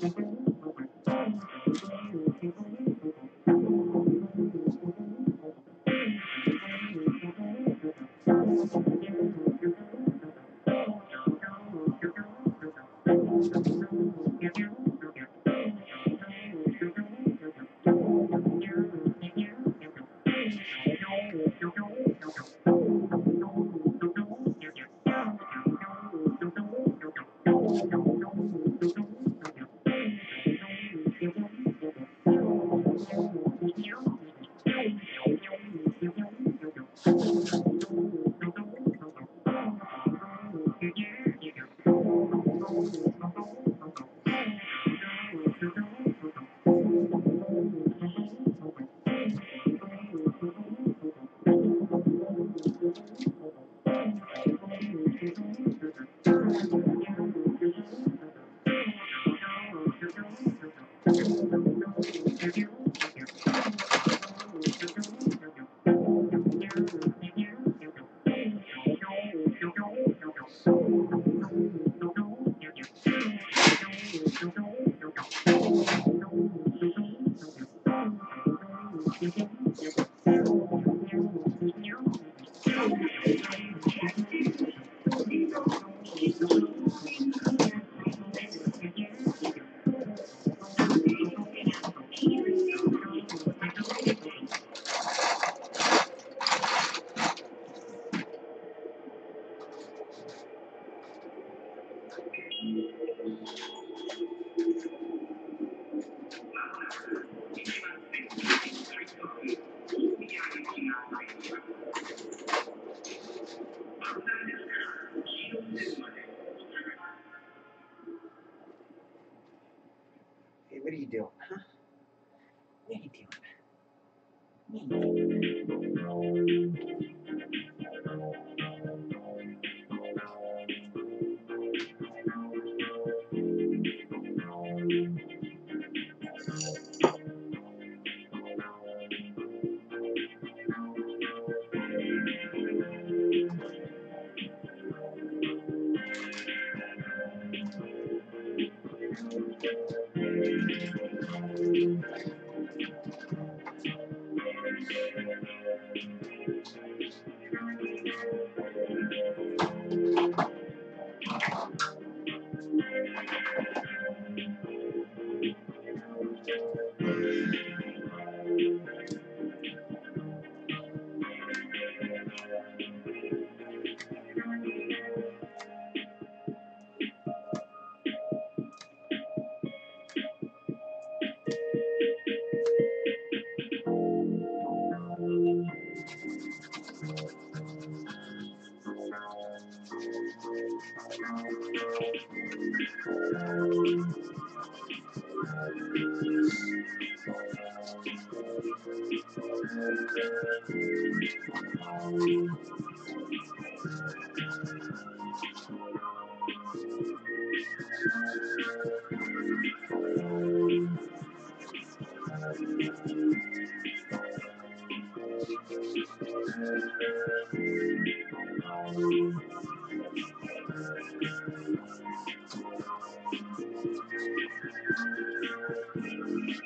Thank you.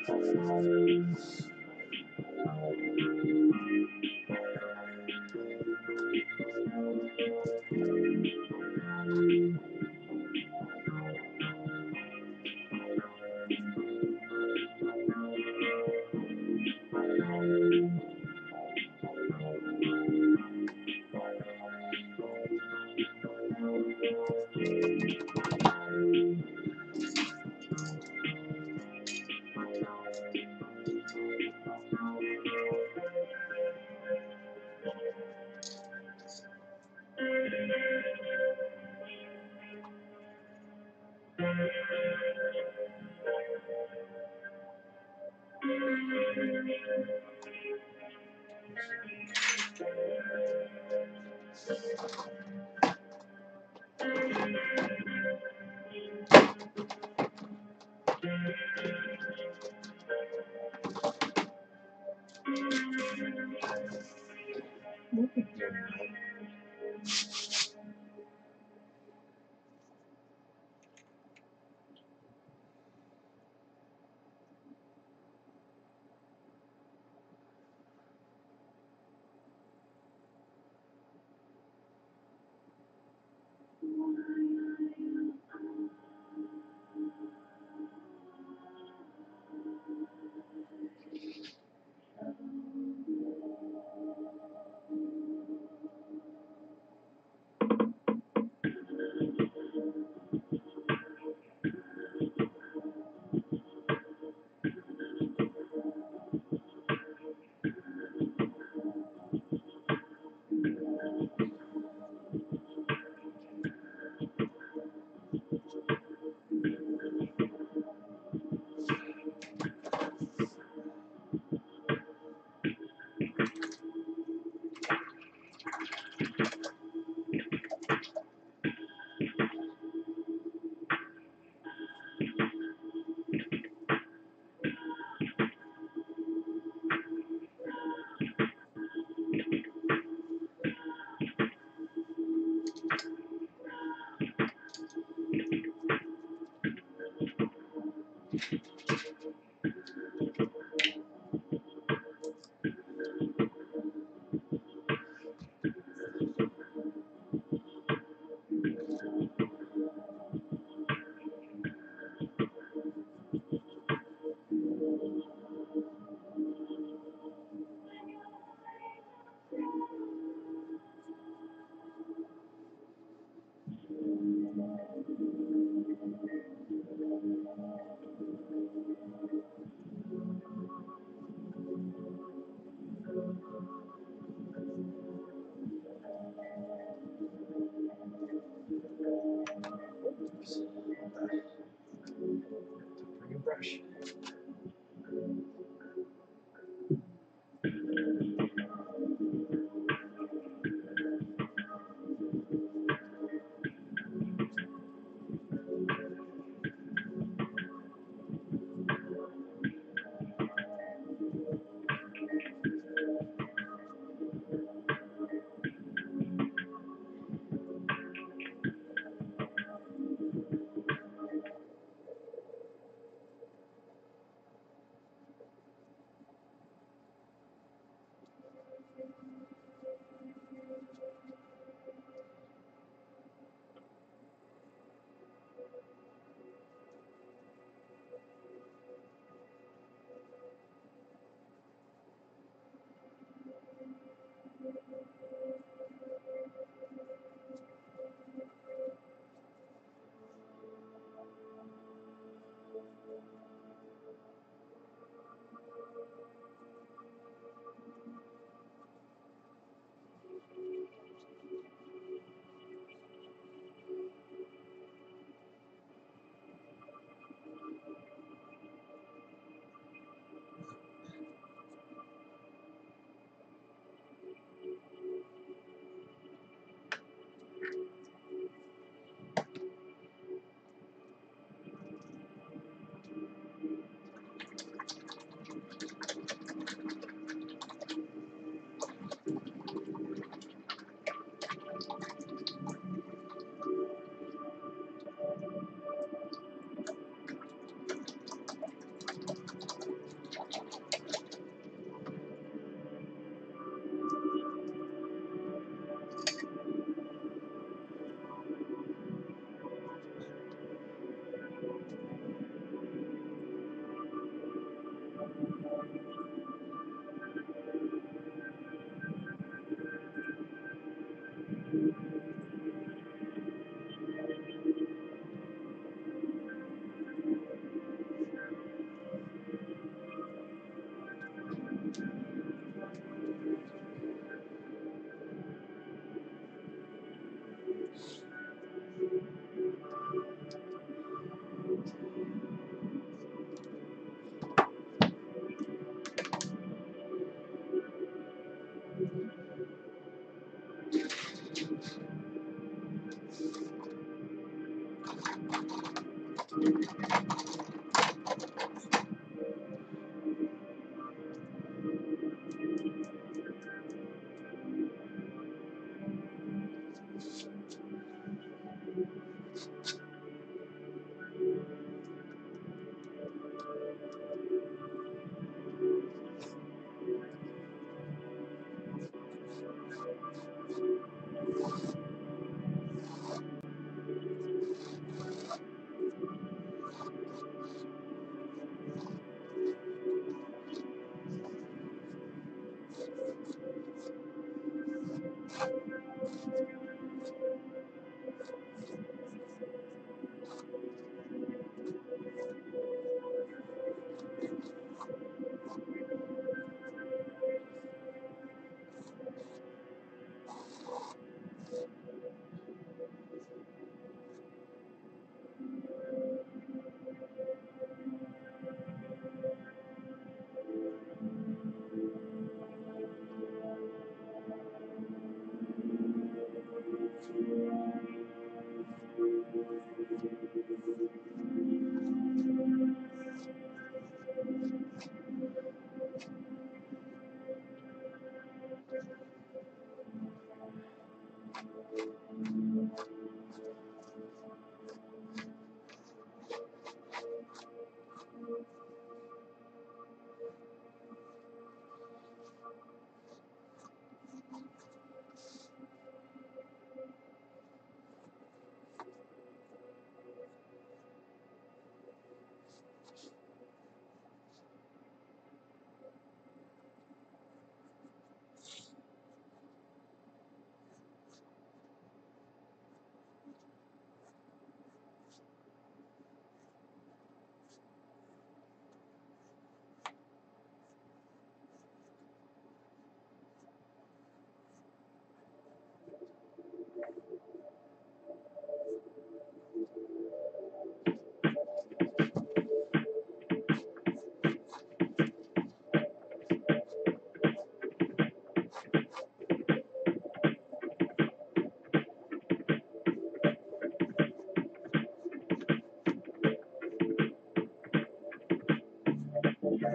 What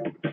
Thank you.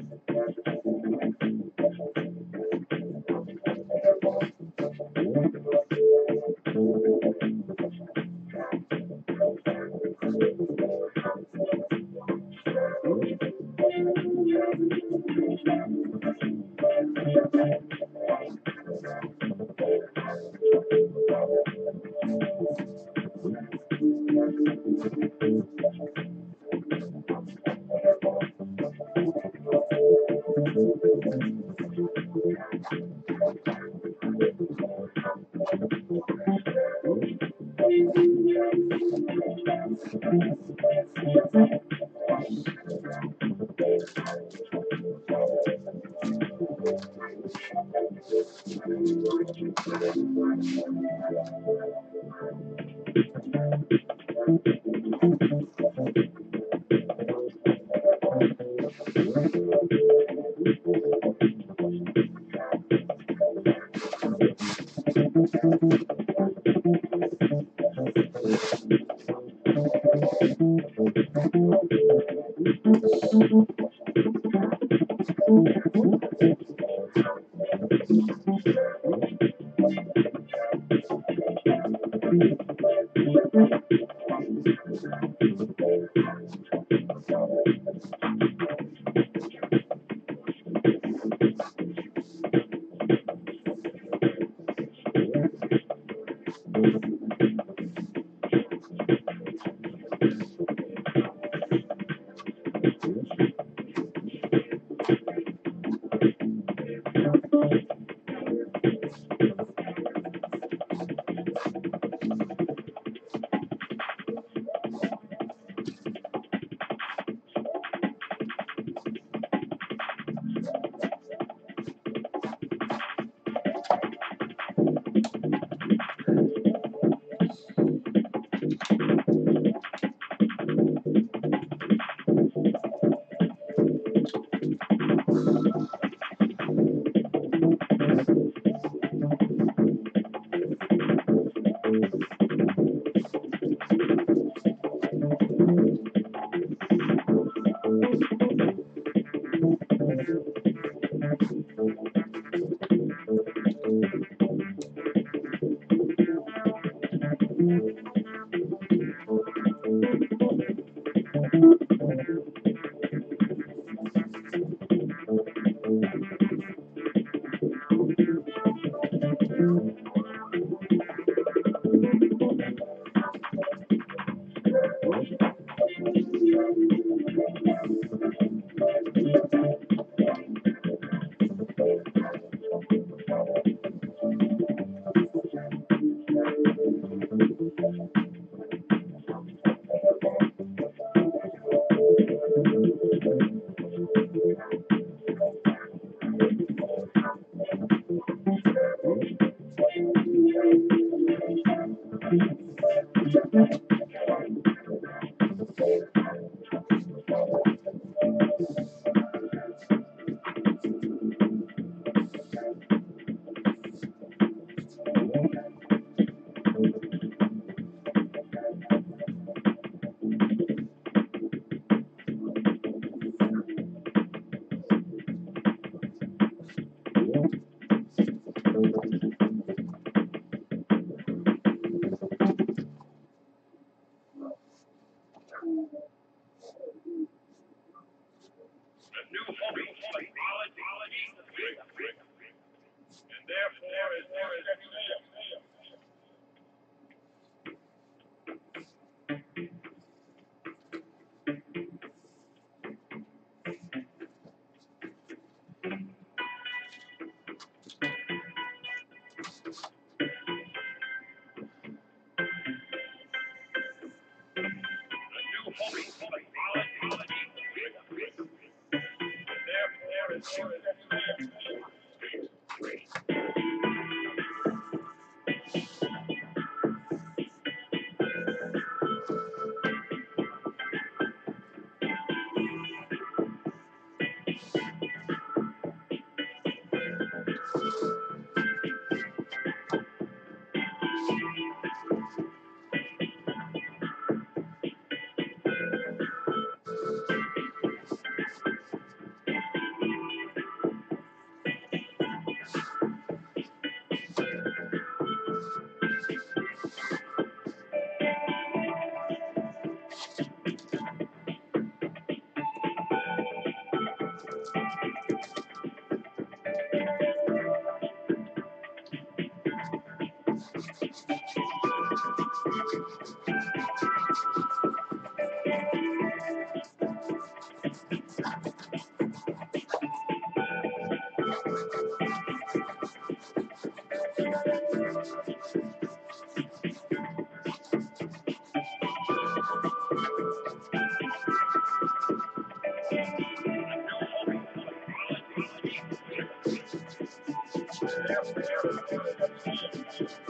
Thank you.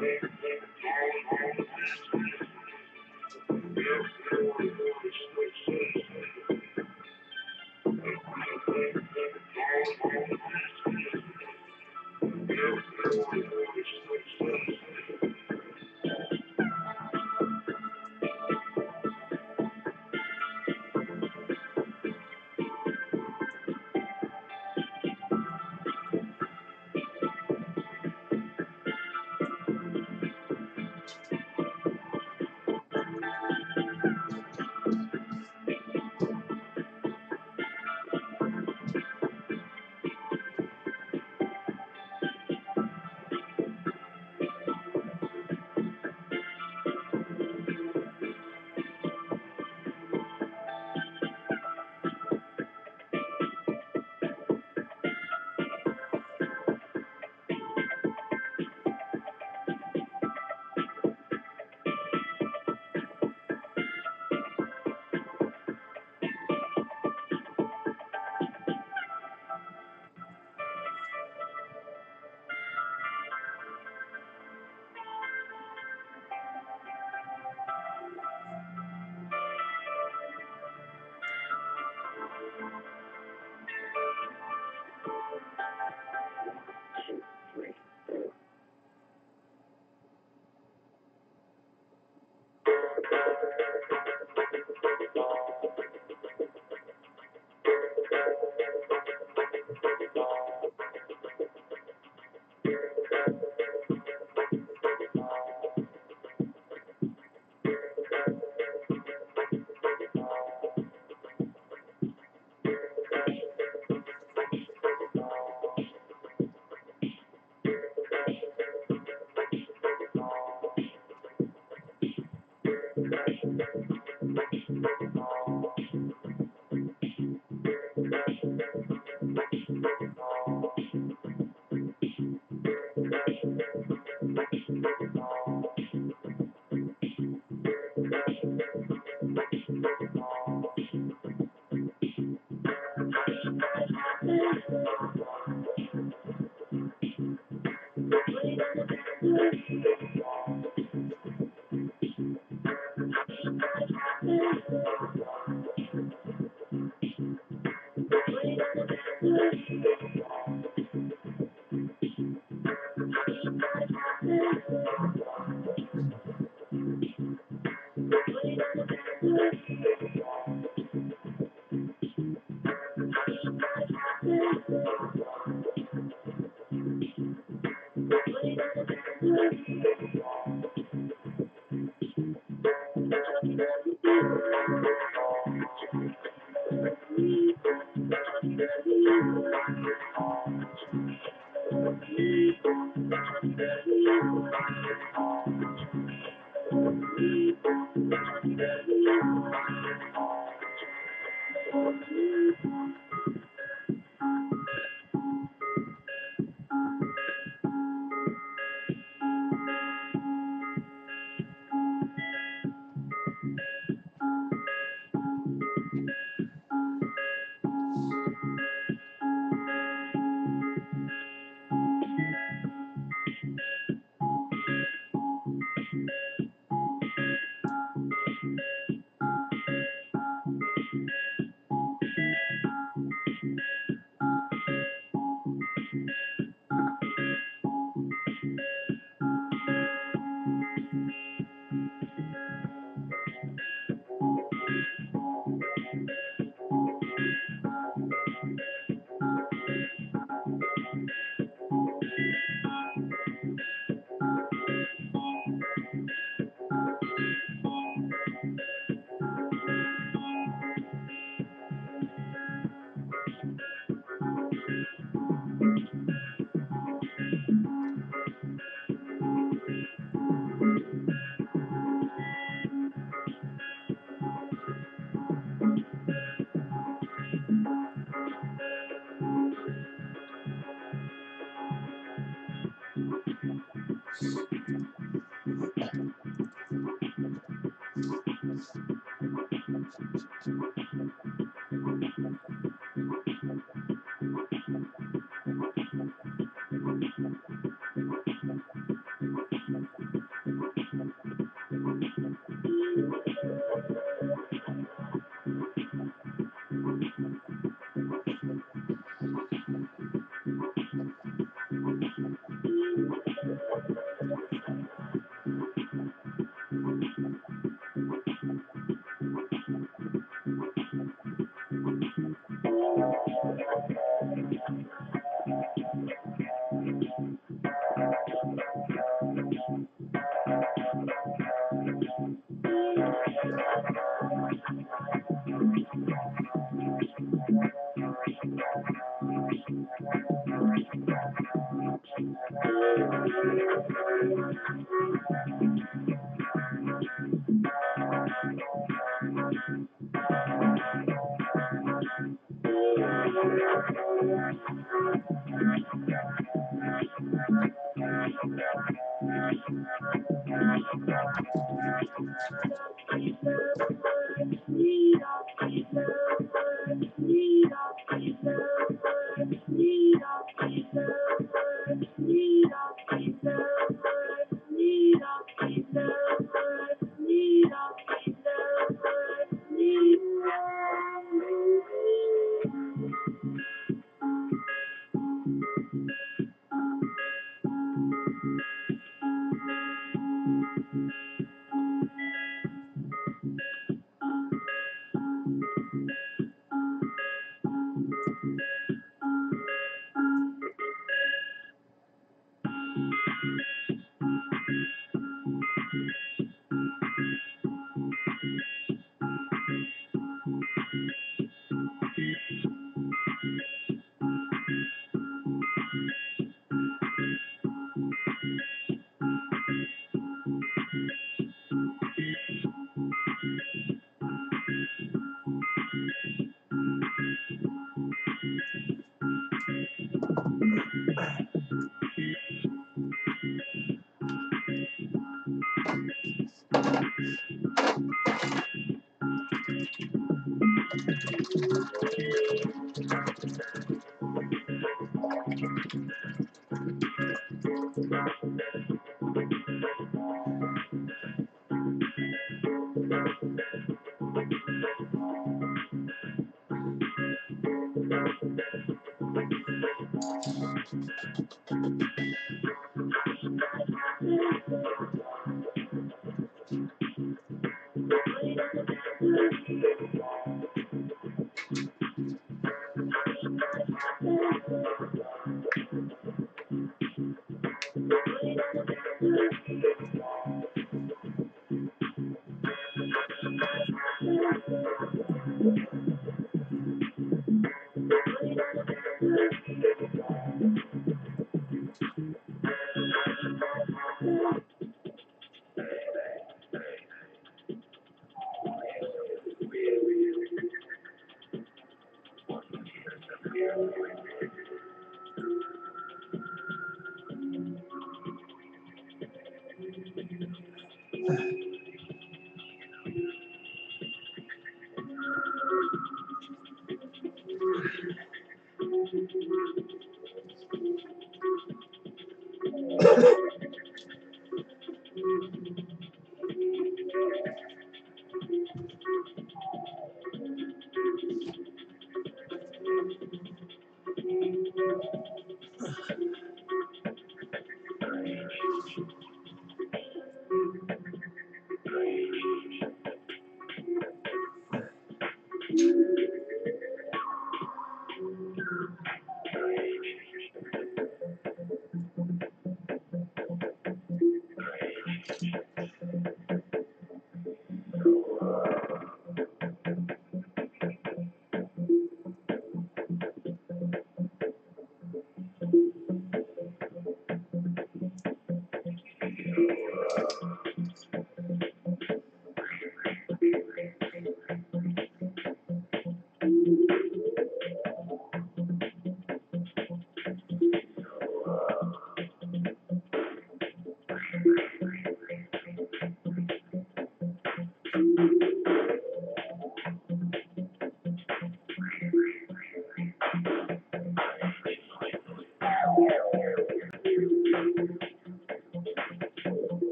Thank you. Thank you.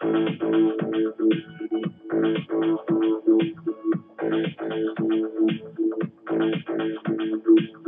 Thank you.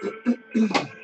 thank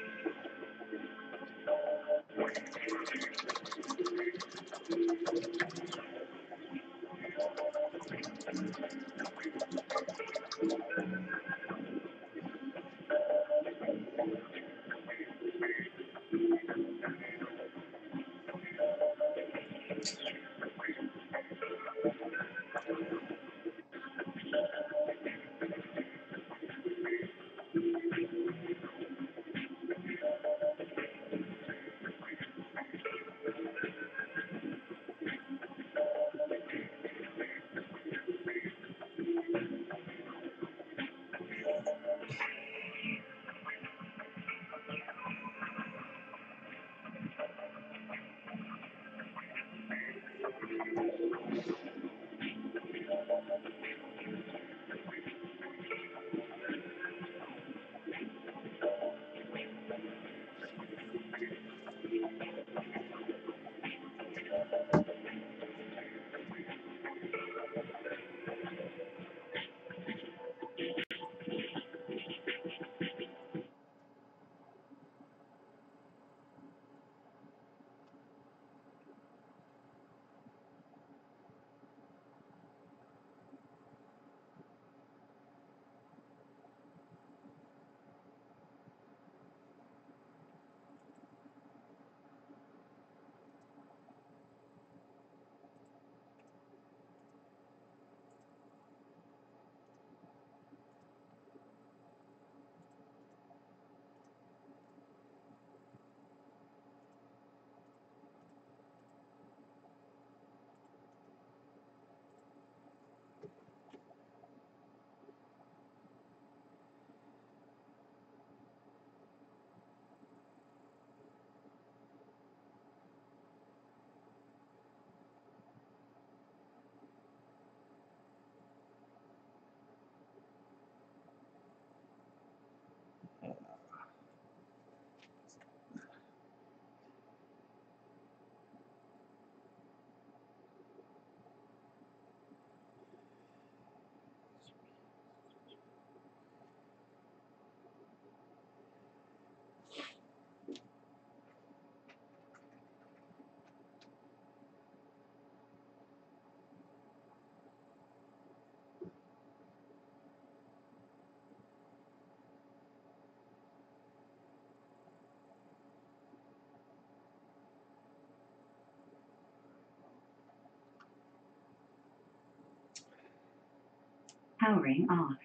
Powering off.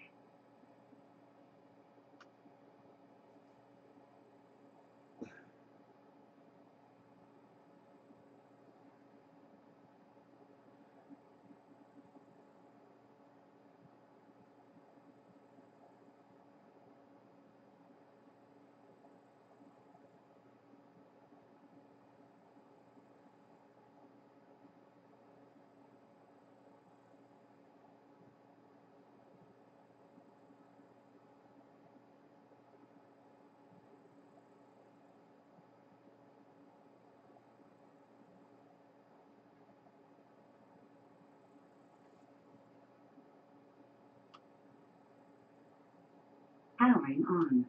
Powering on.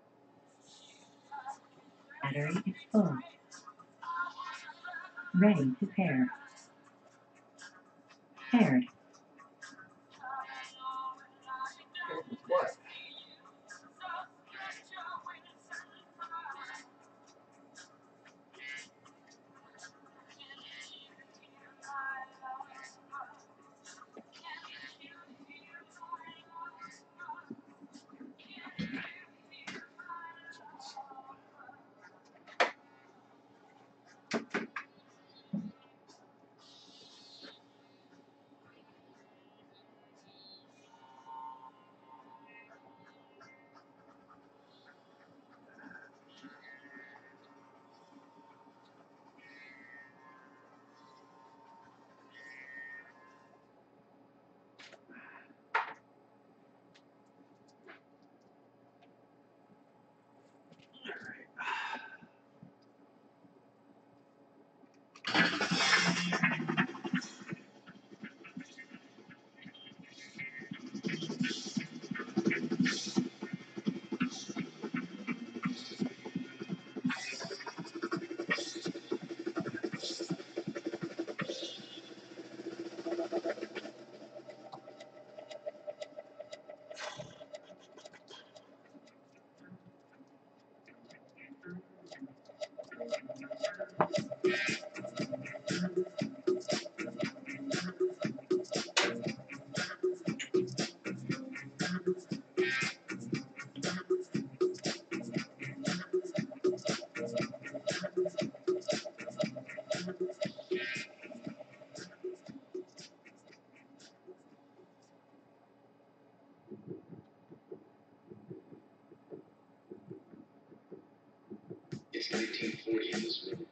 Battery is full. Ready to pair. Paired. 1940 in this room.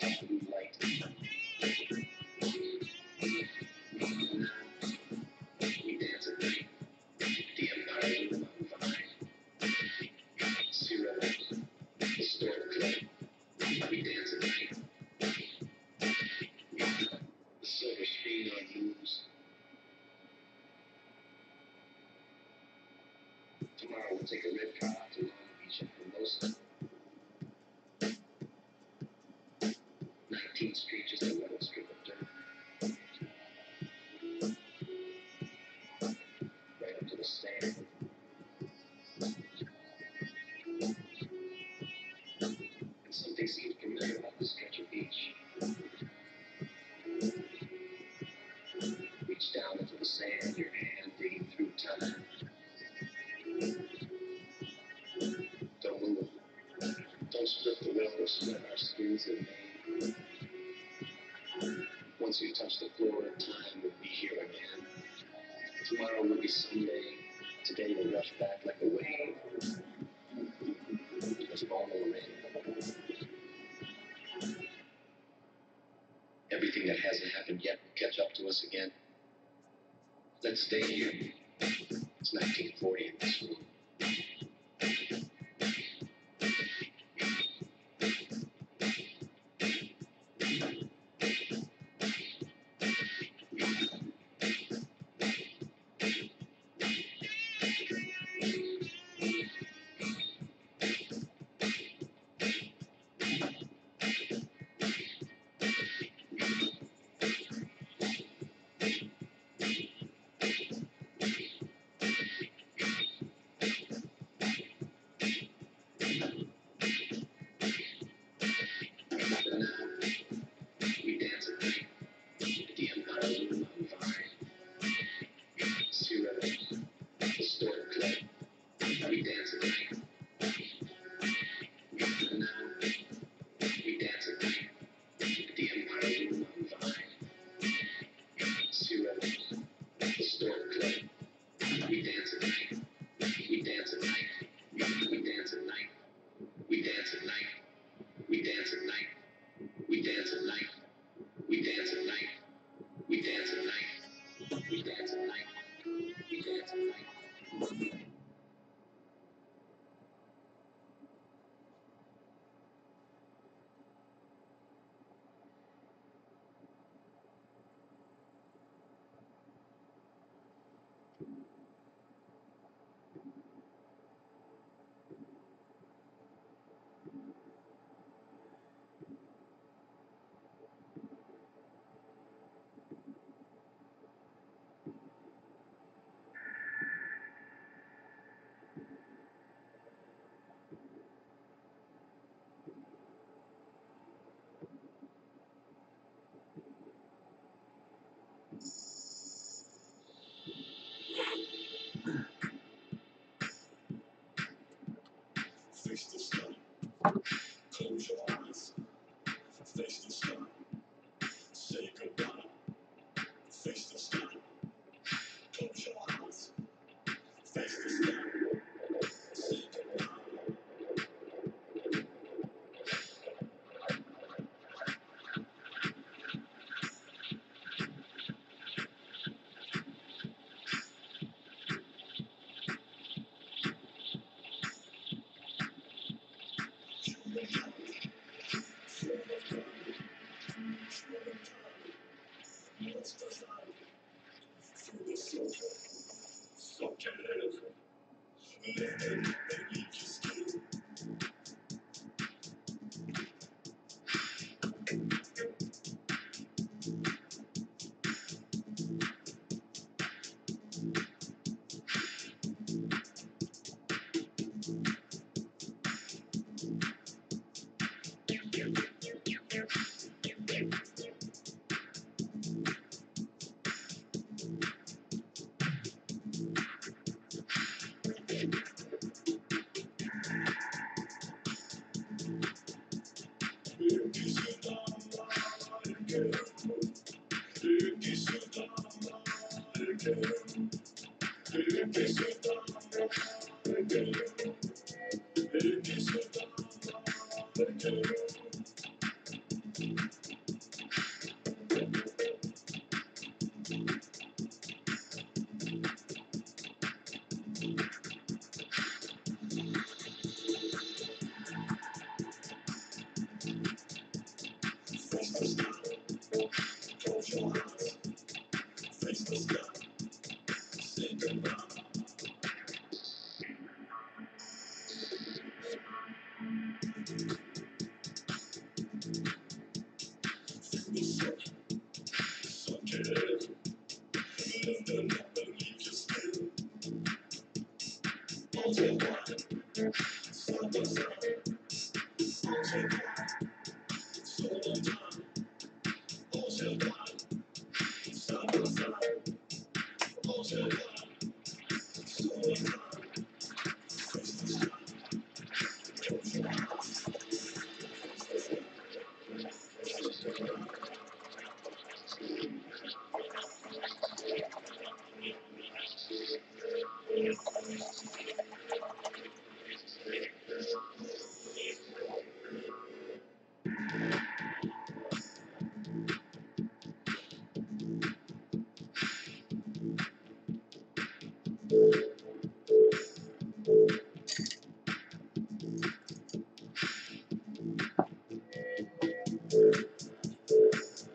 thank you. soon. Close your eyes. Face the sky. you.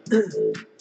Mm-hmm.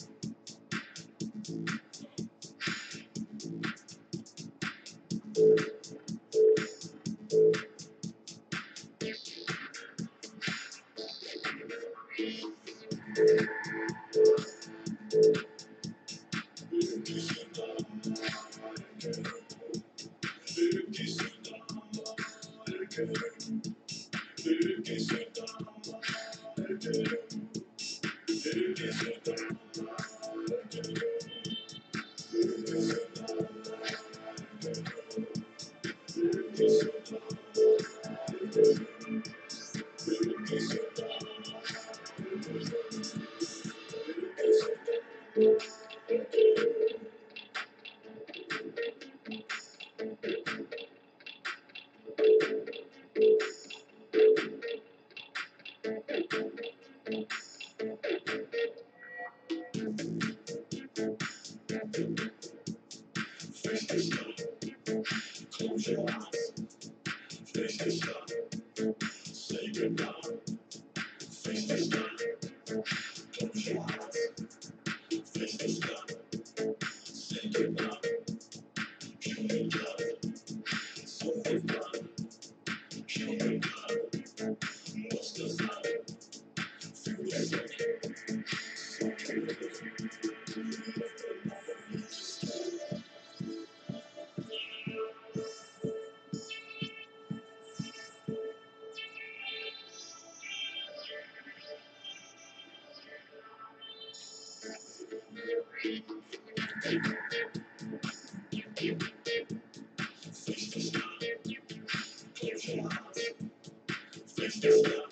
Face the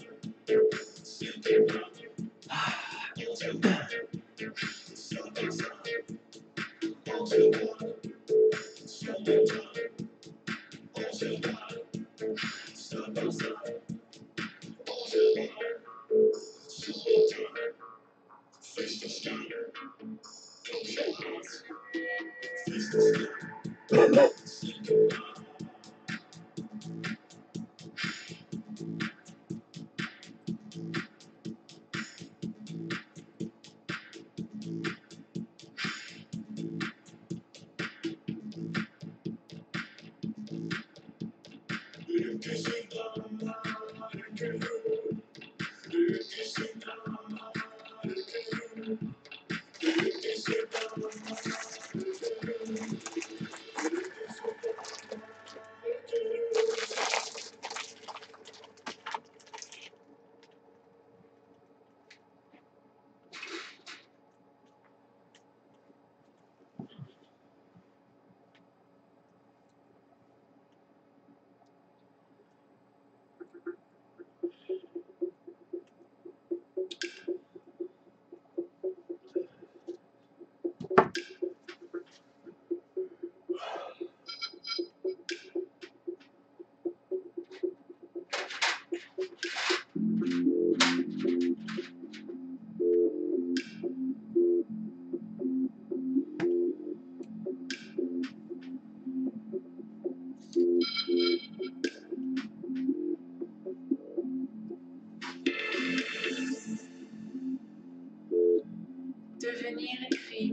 sky. Close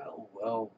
Well, well,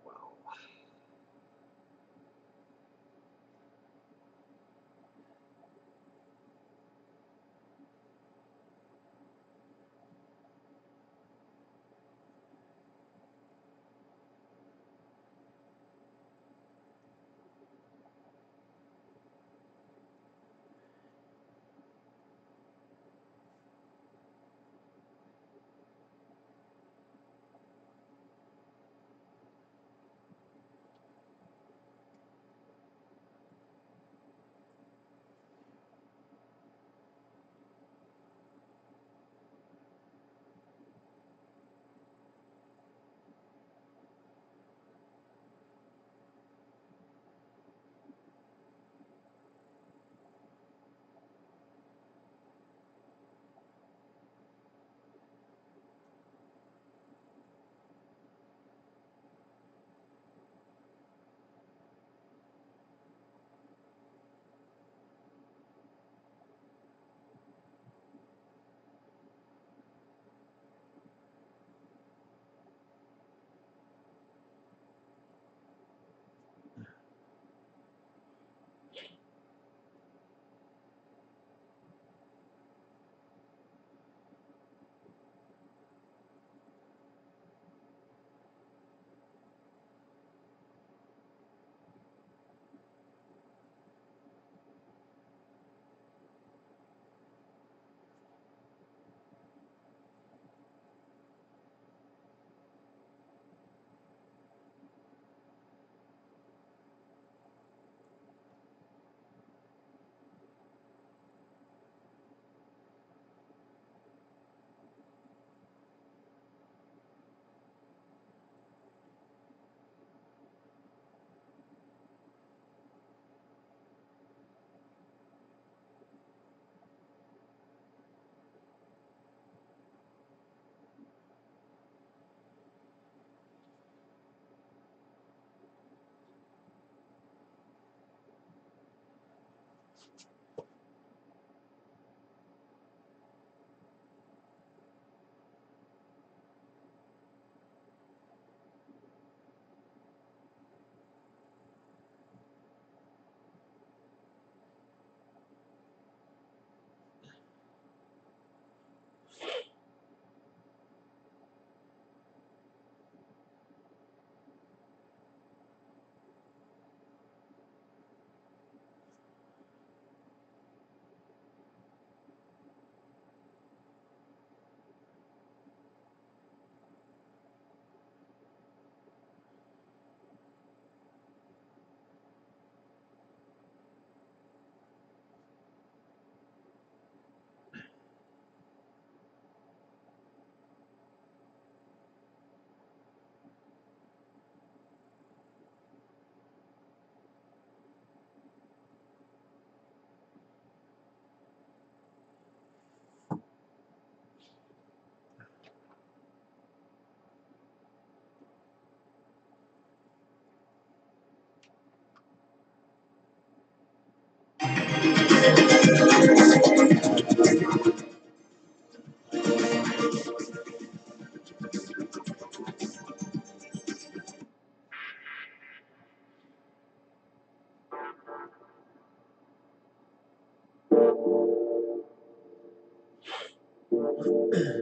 Yeah.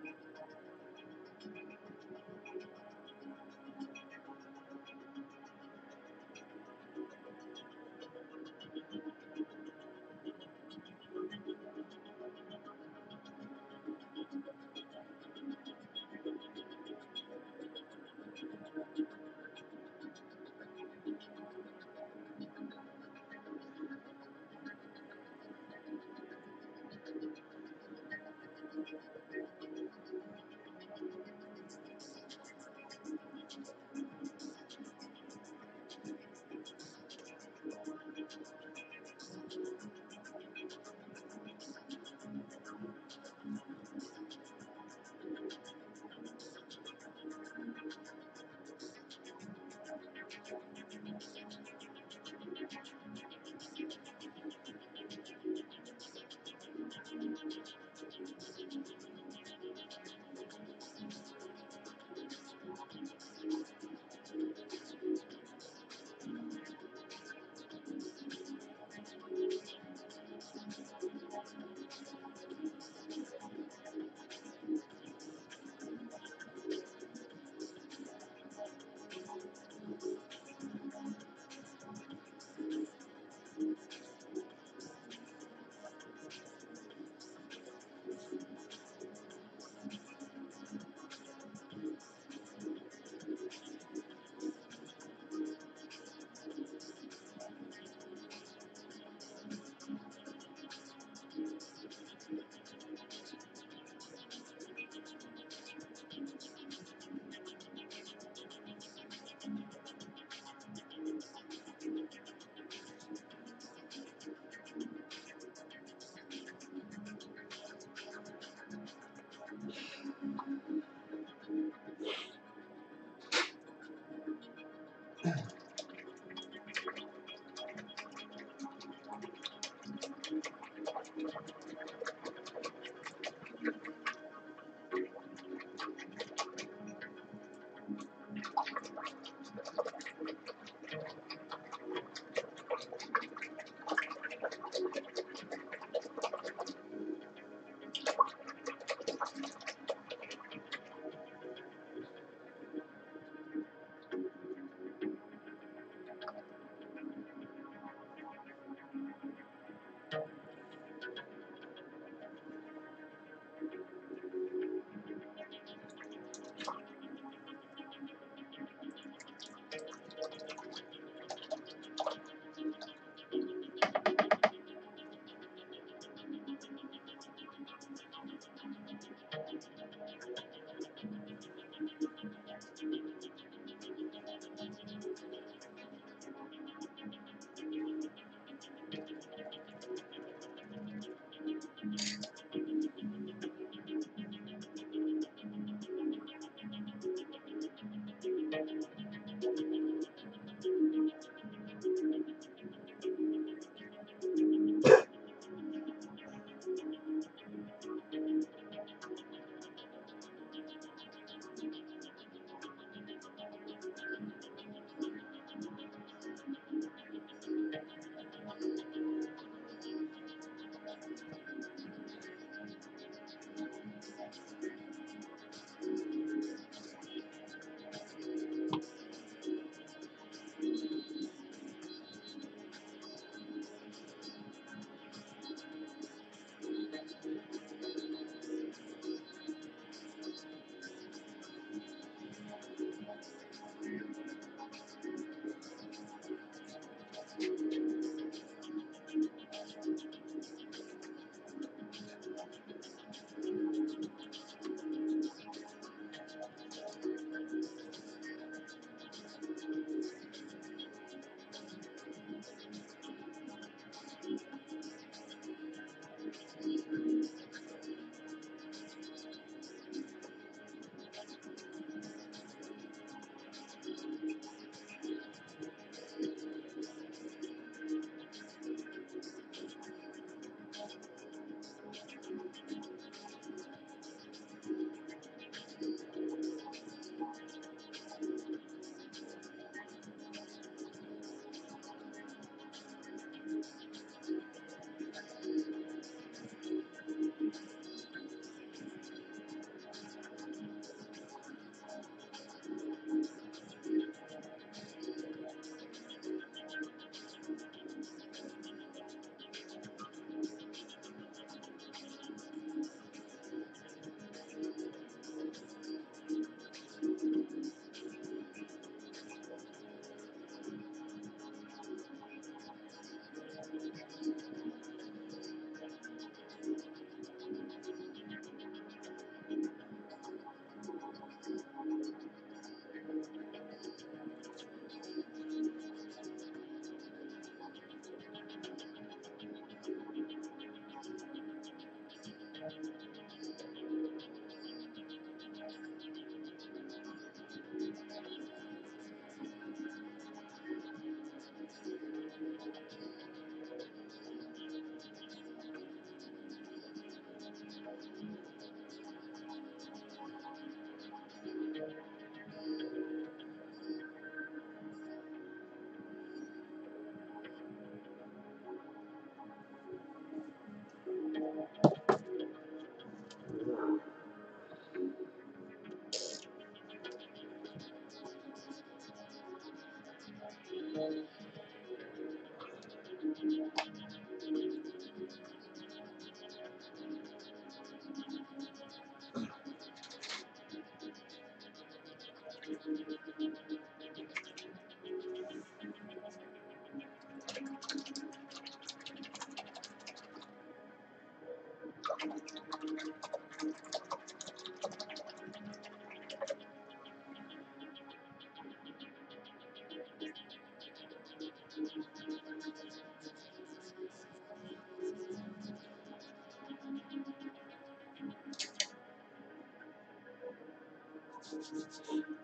Hmm.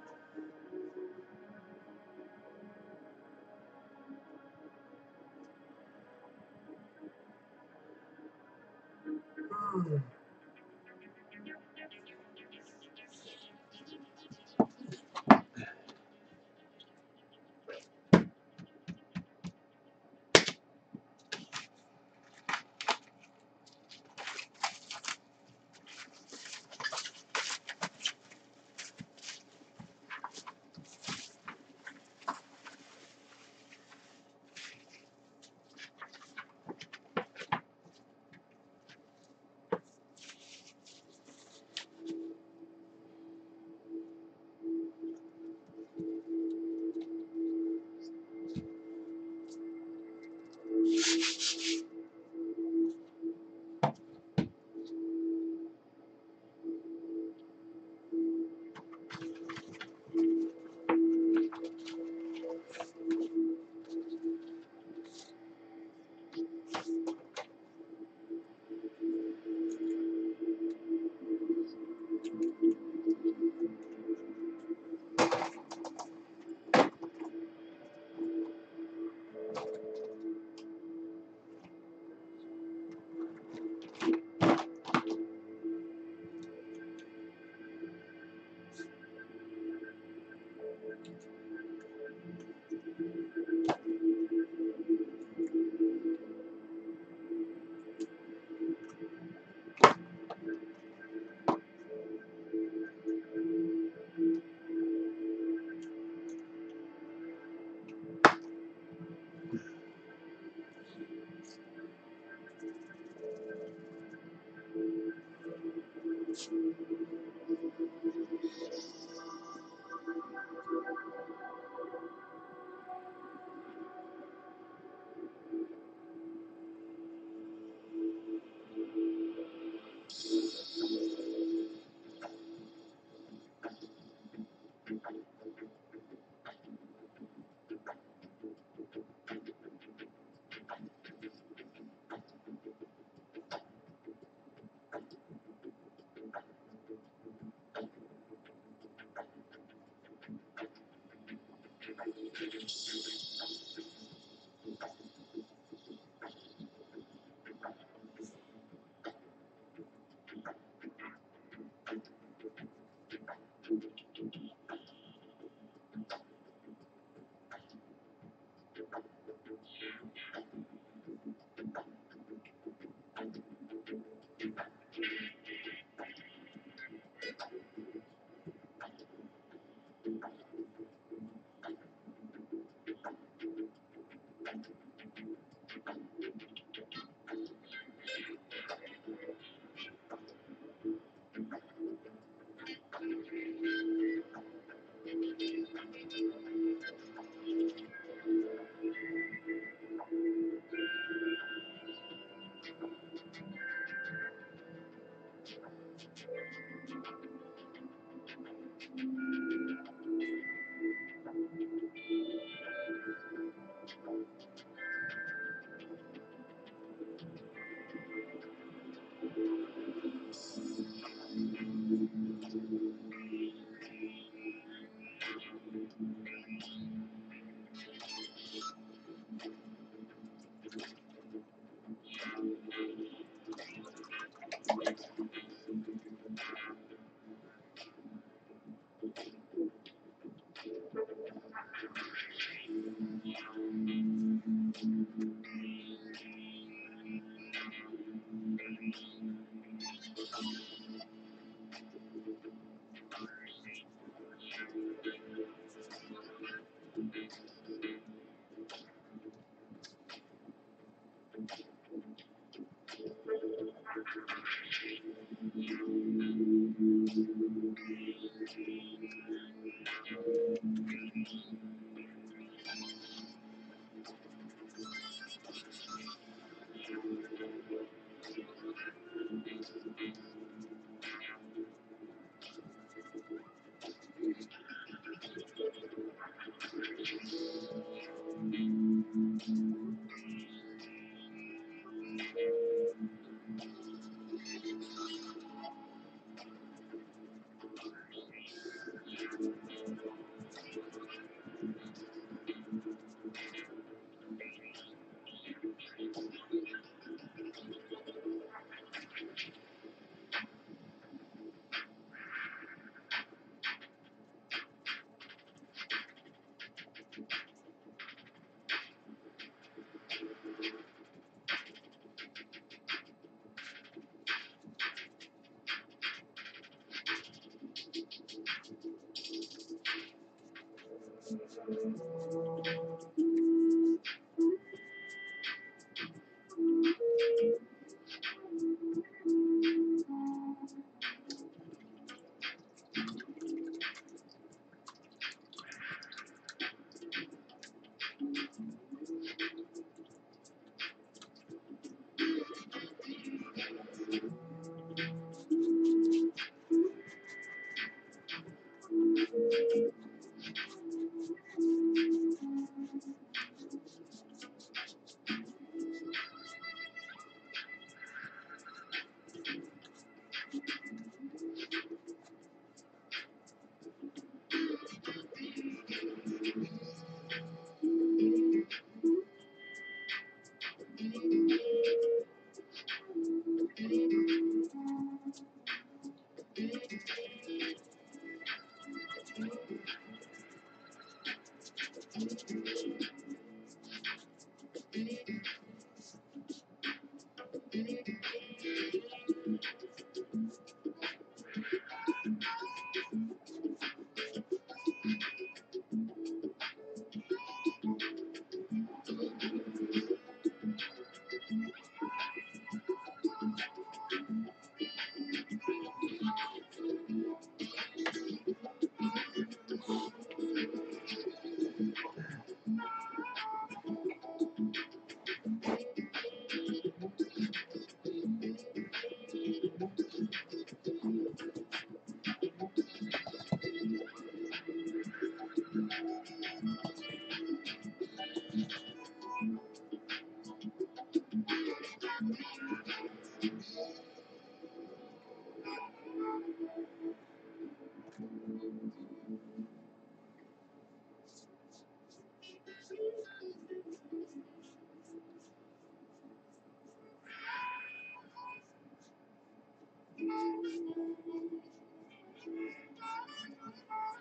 Thank you.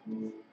Mm-hmm.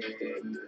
で、え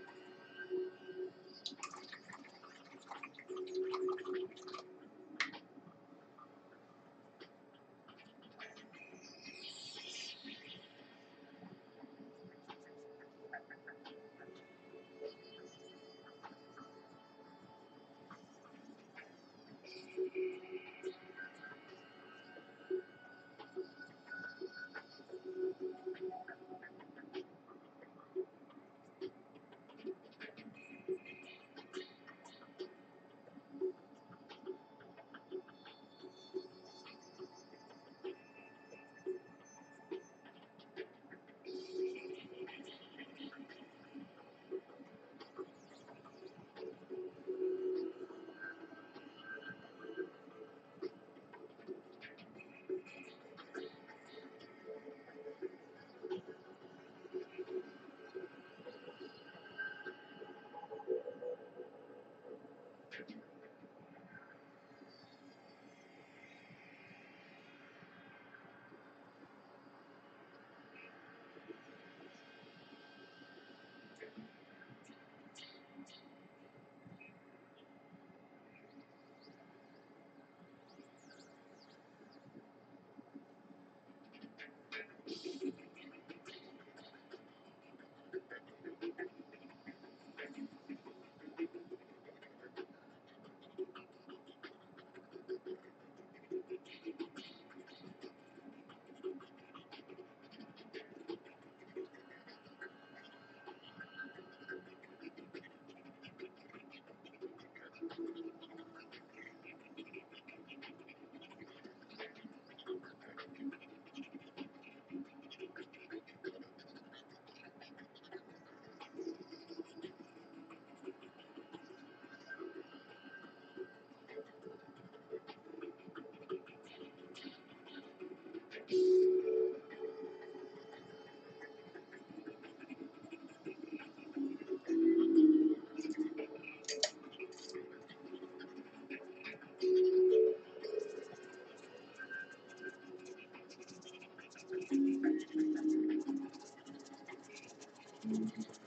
Thank mm -hmm. you.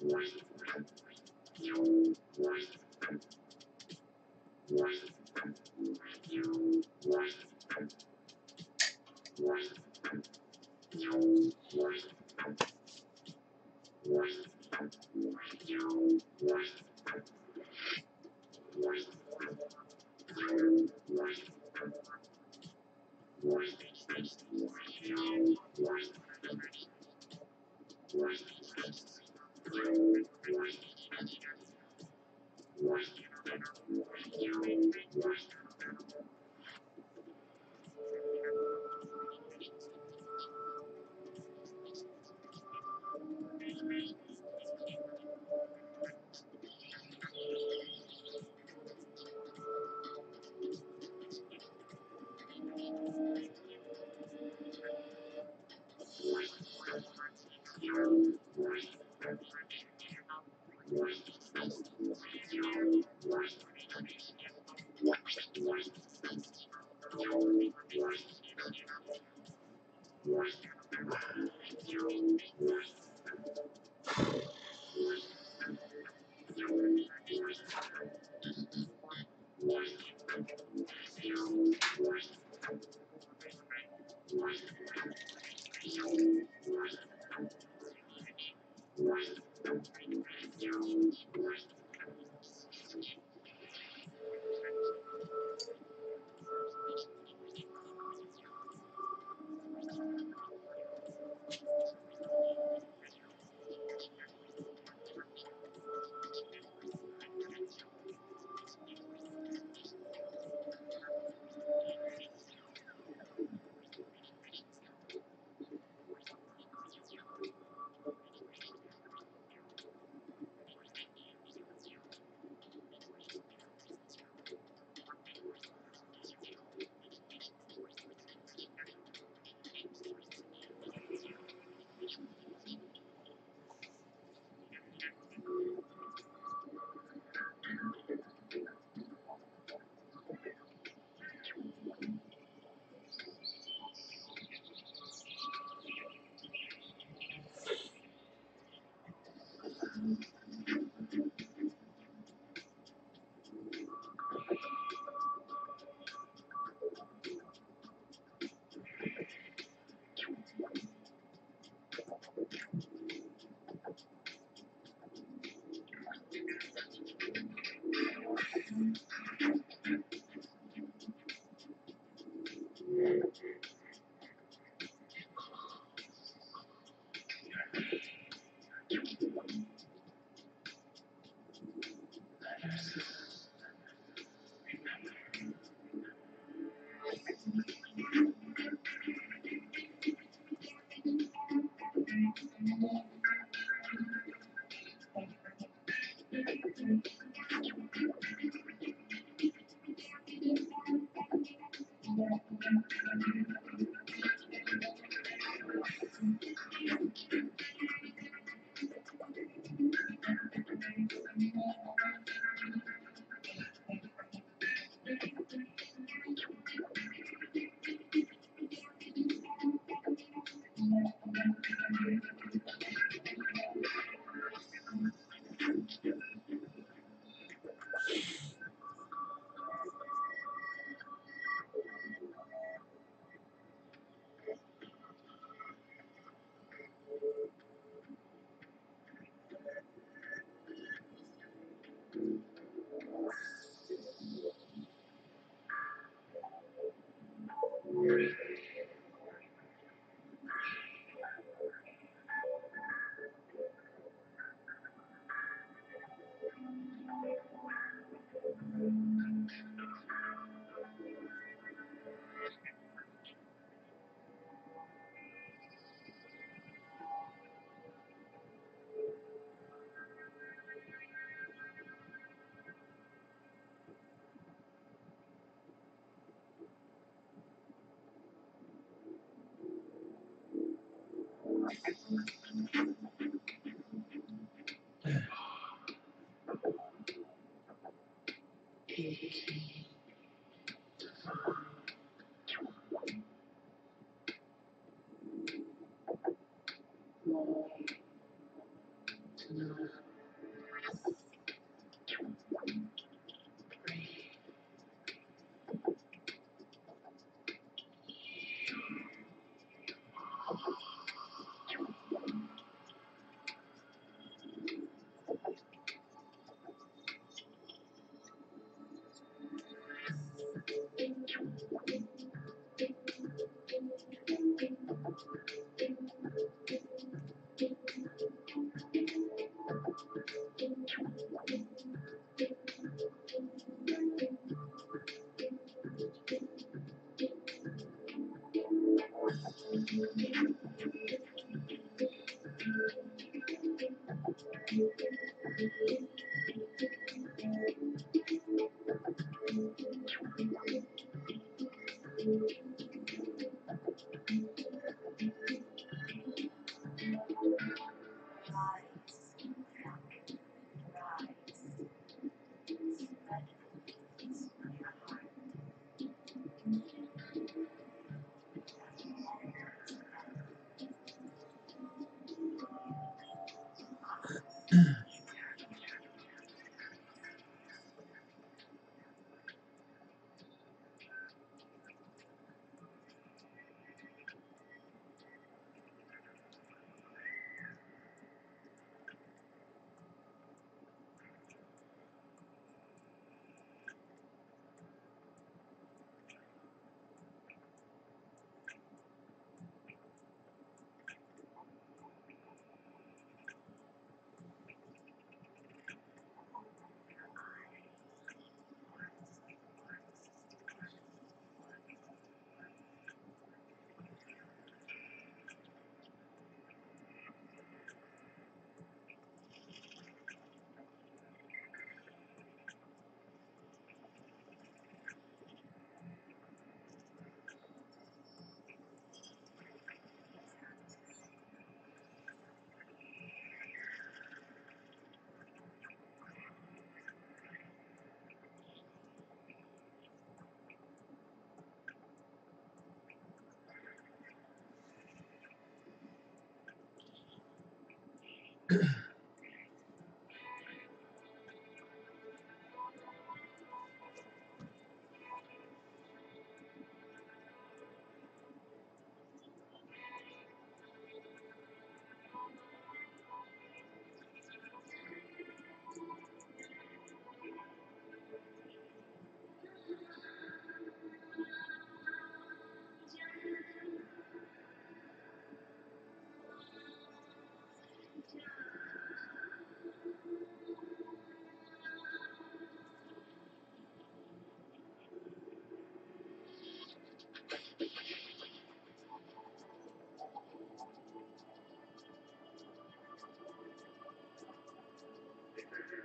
Thank you.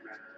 Amen.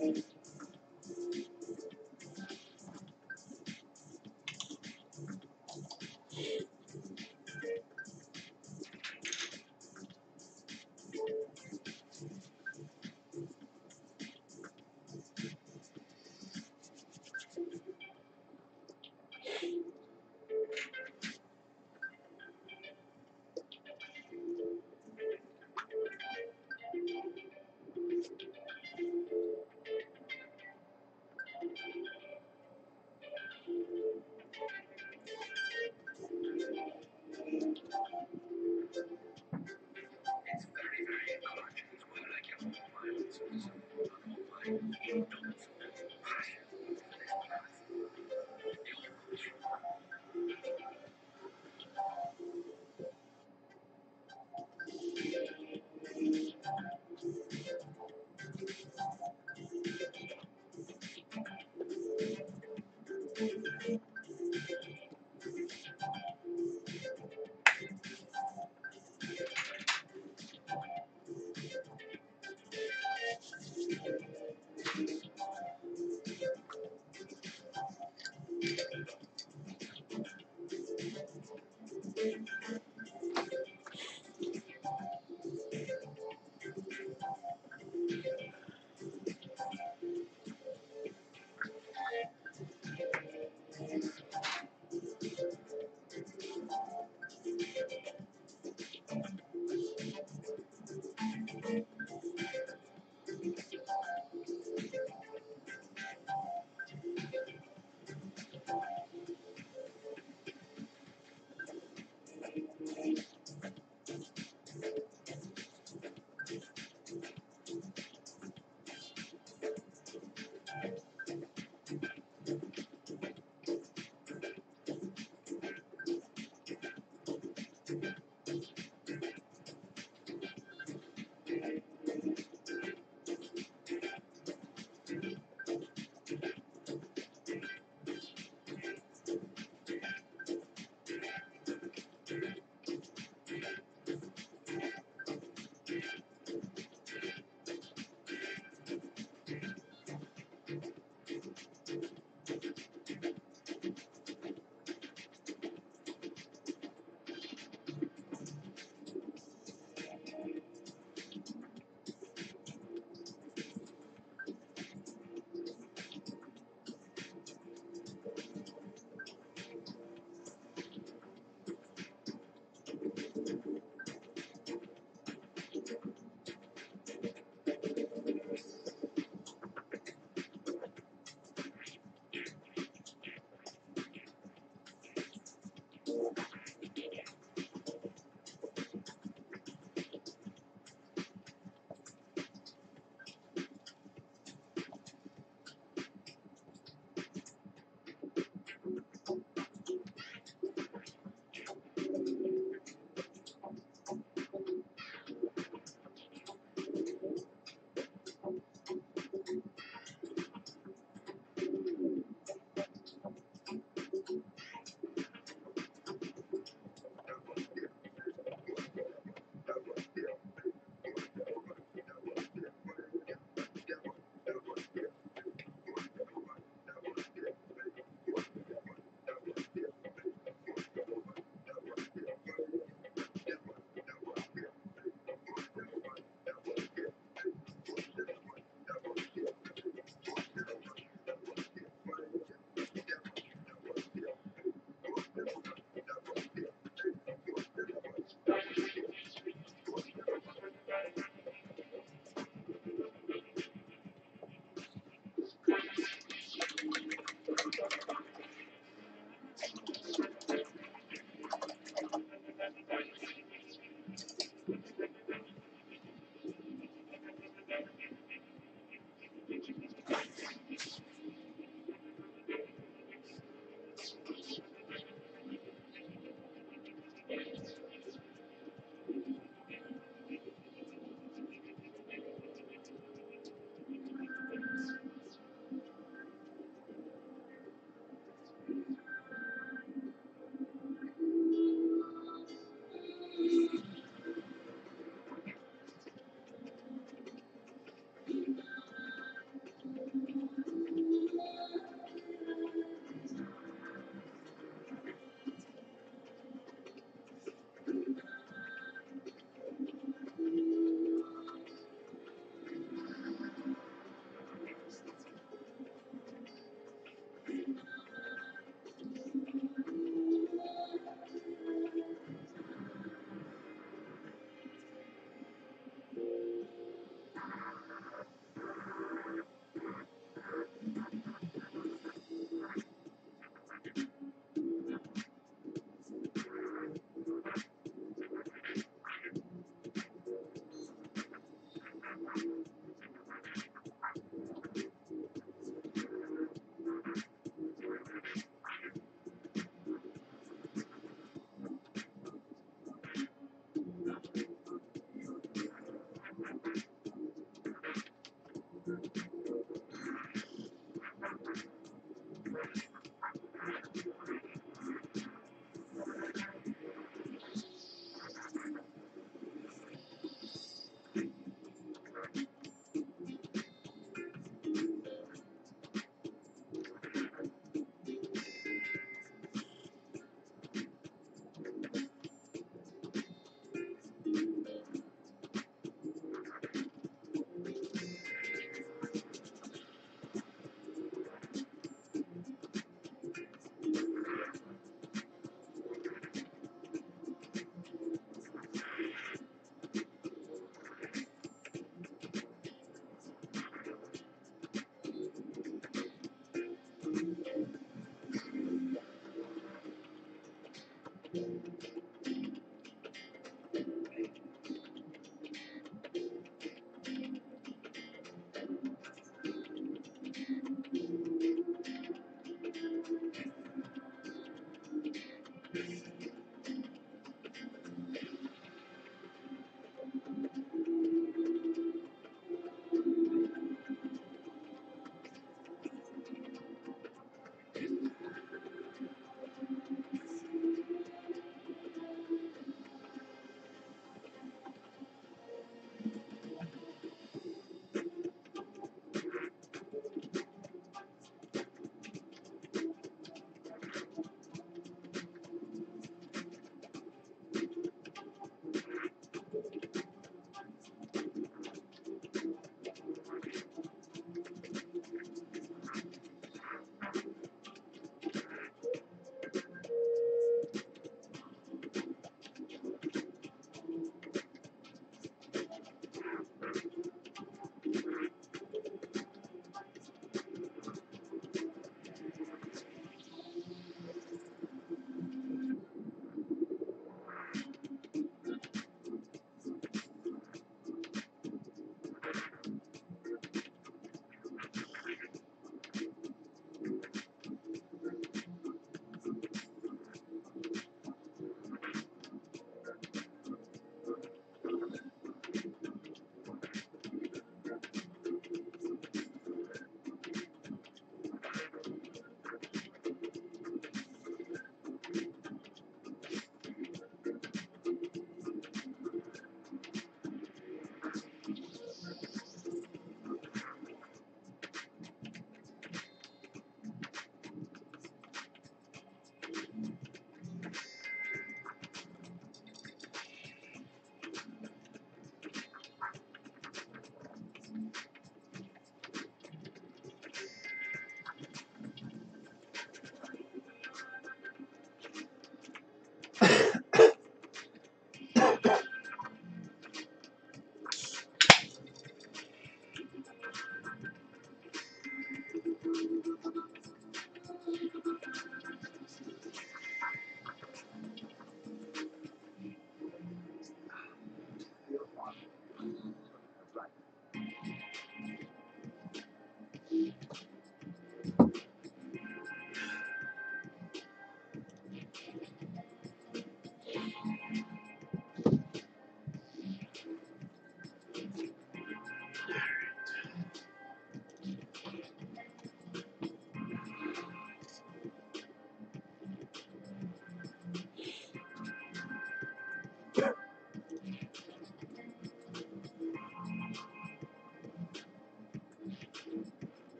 Mm-hmm.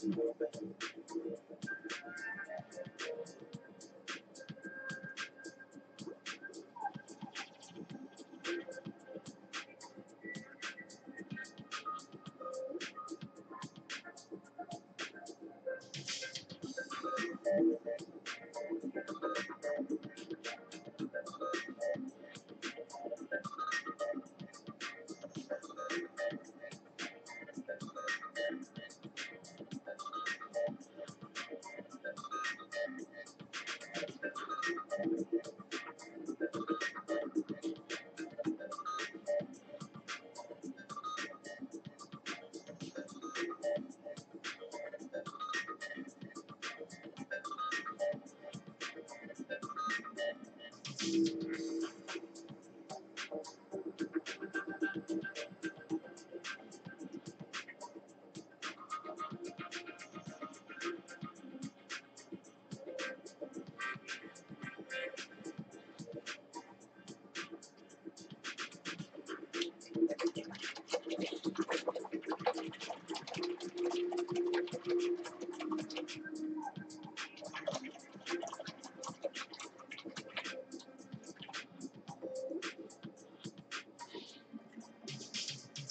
全然違う。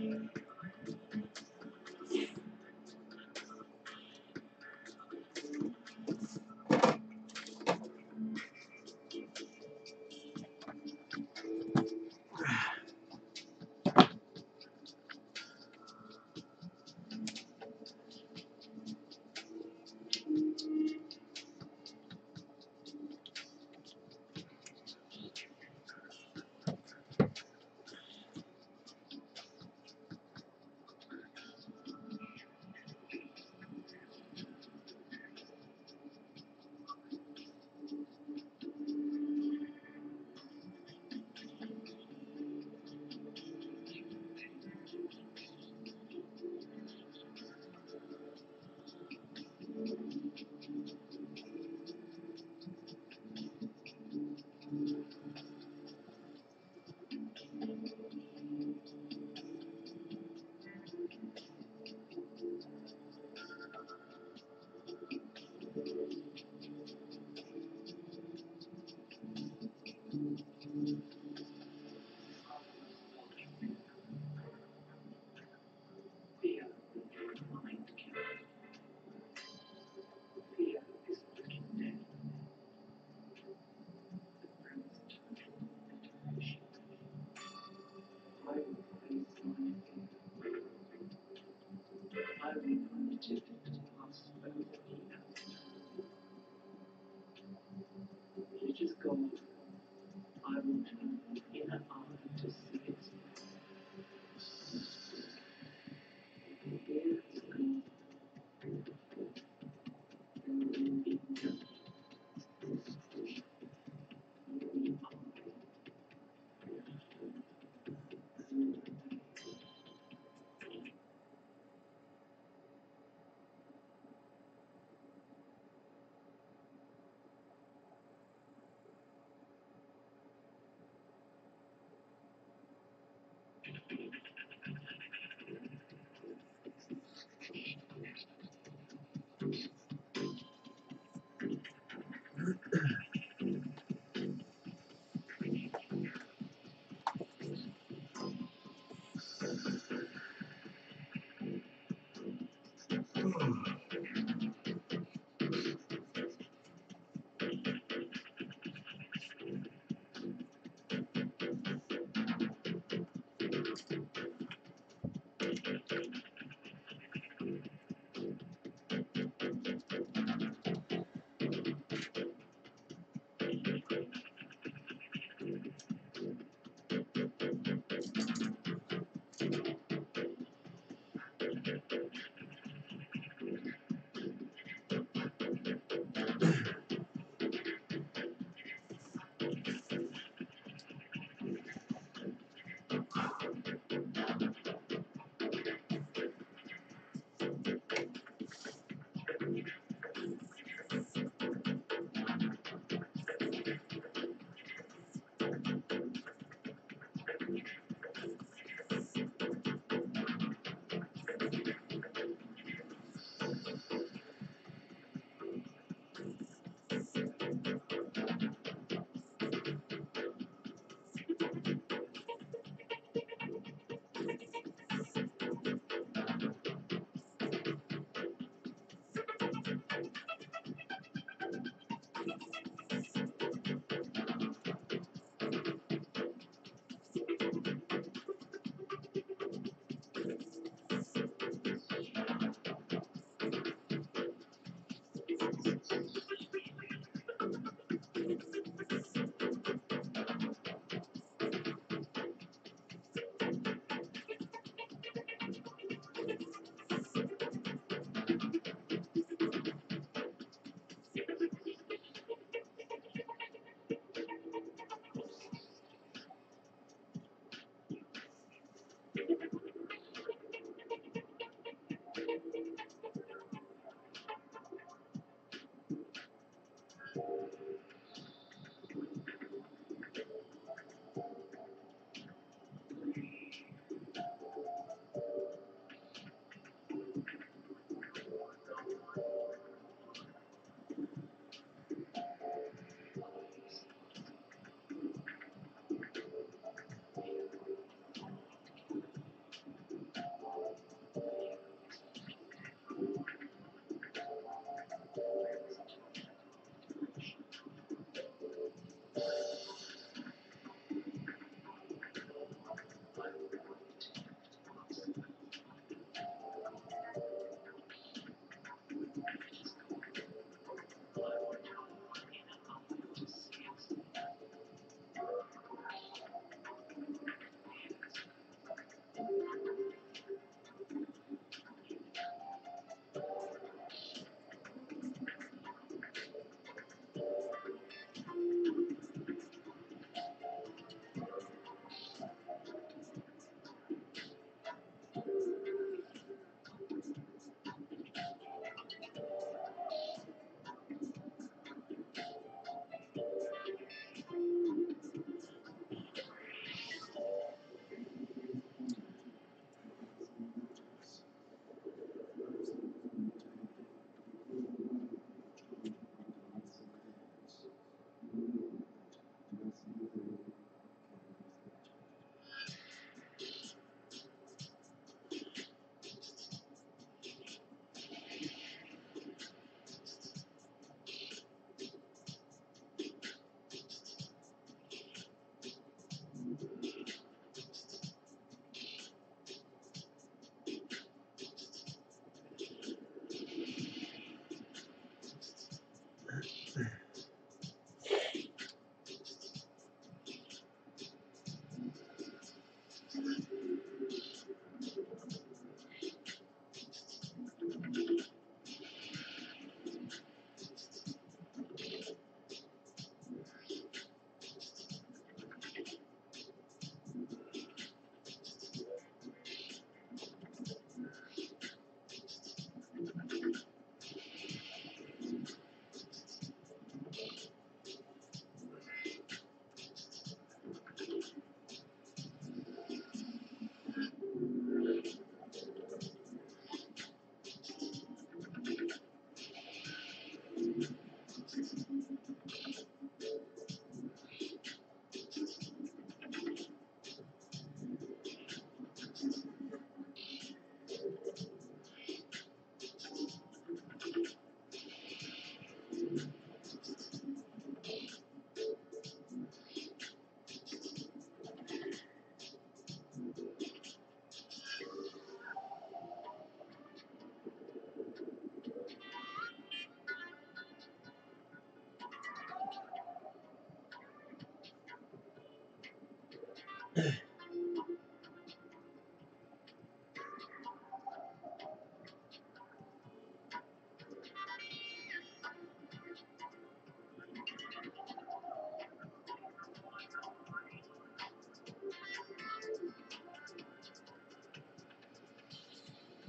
machine. Thank you.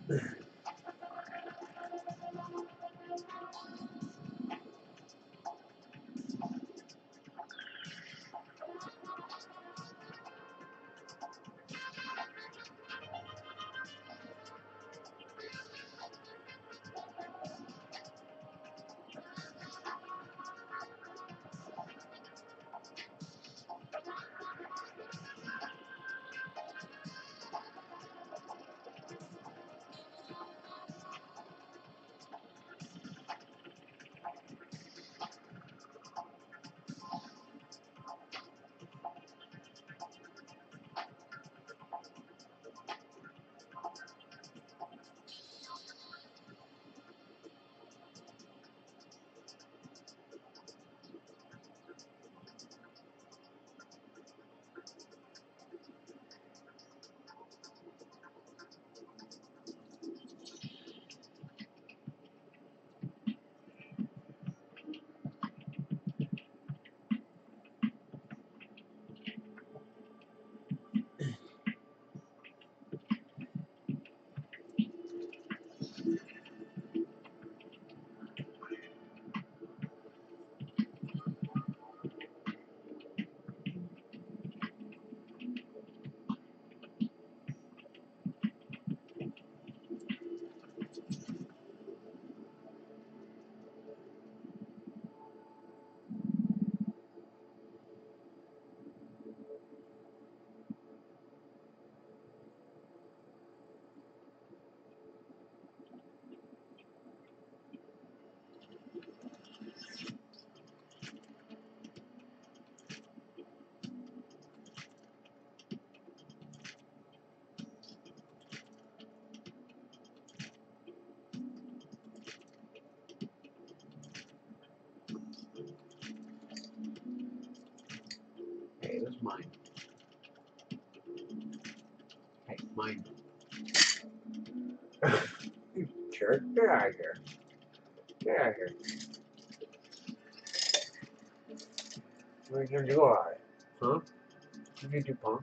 Was mine. Hey, mine. Jerk, get out of here. Get out of here. What are you do it? Huh? What did you do, punk?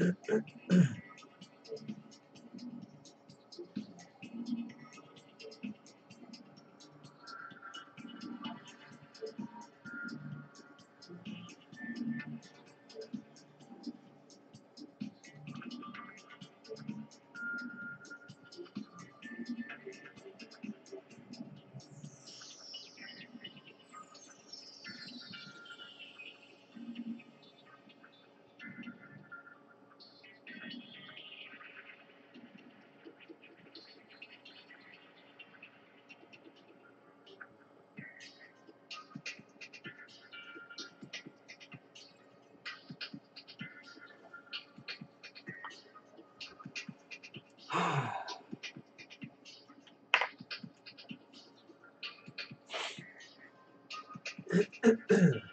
Oh, Jesus.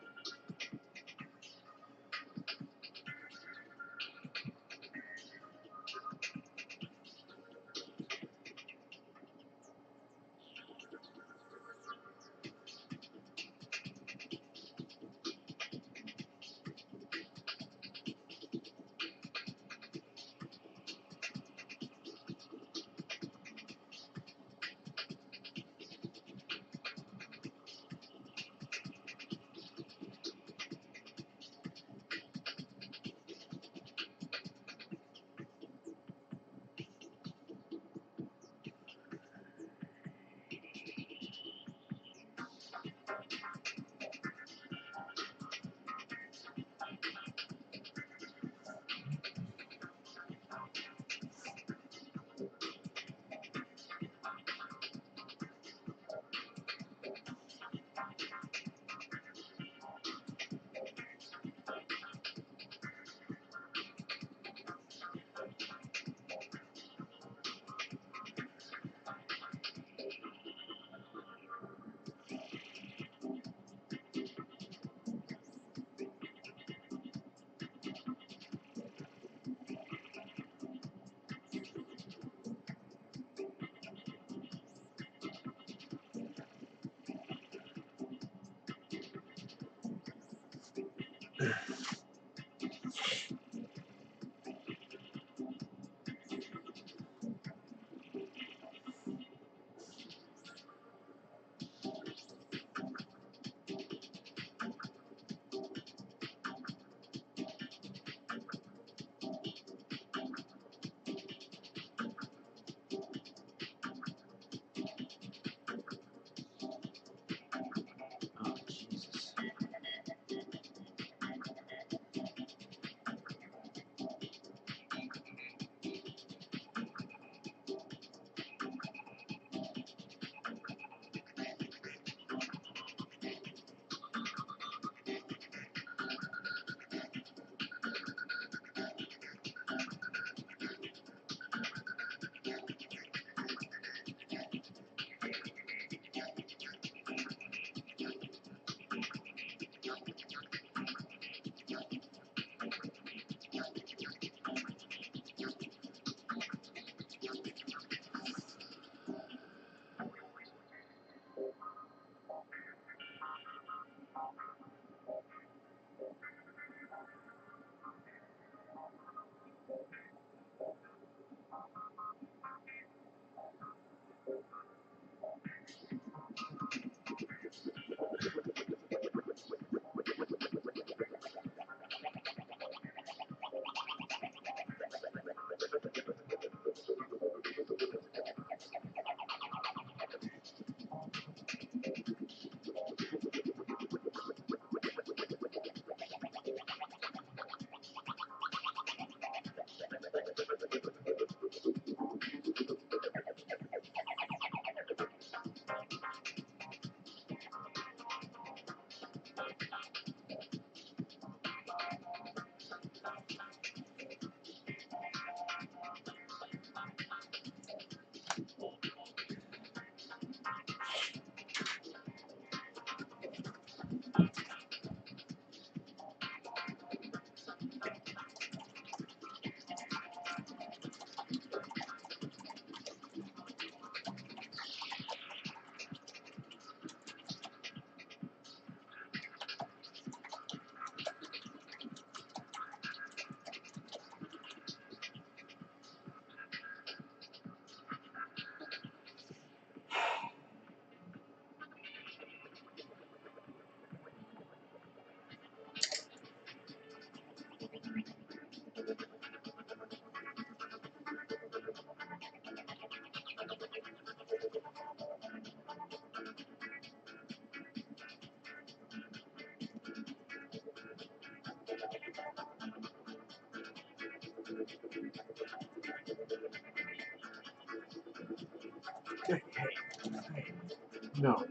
No.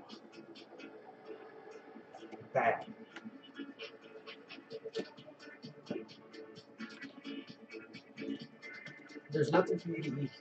Bad. Nothing for me to eat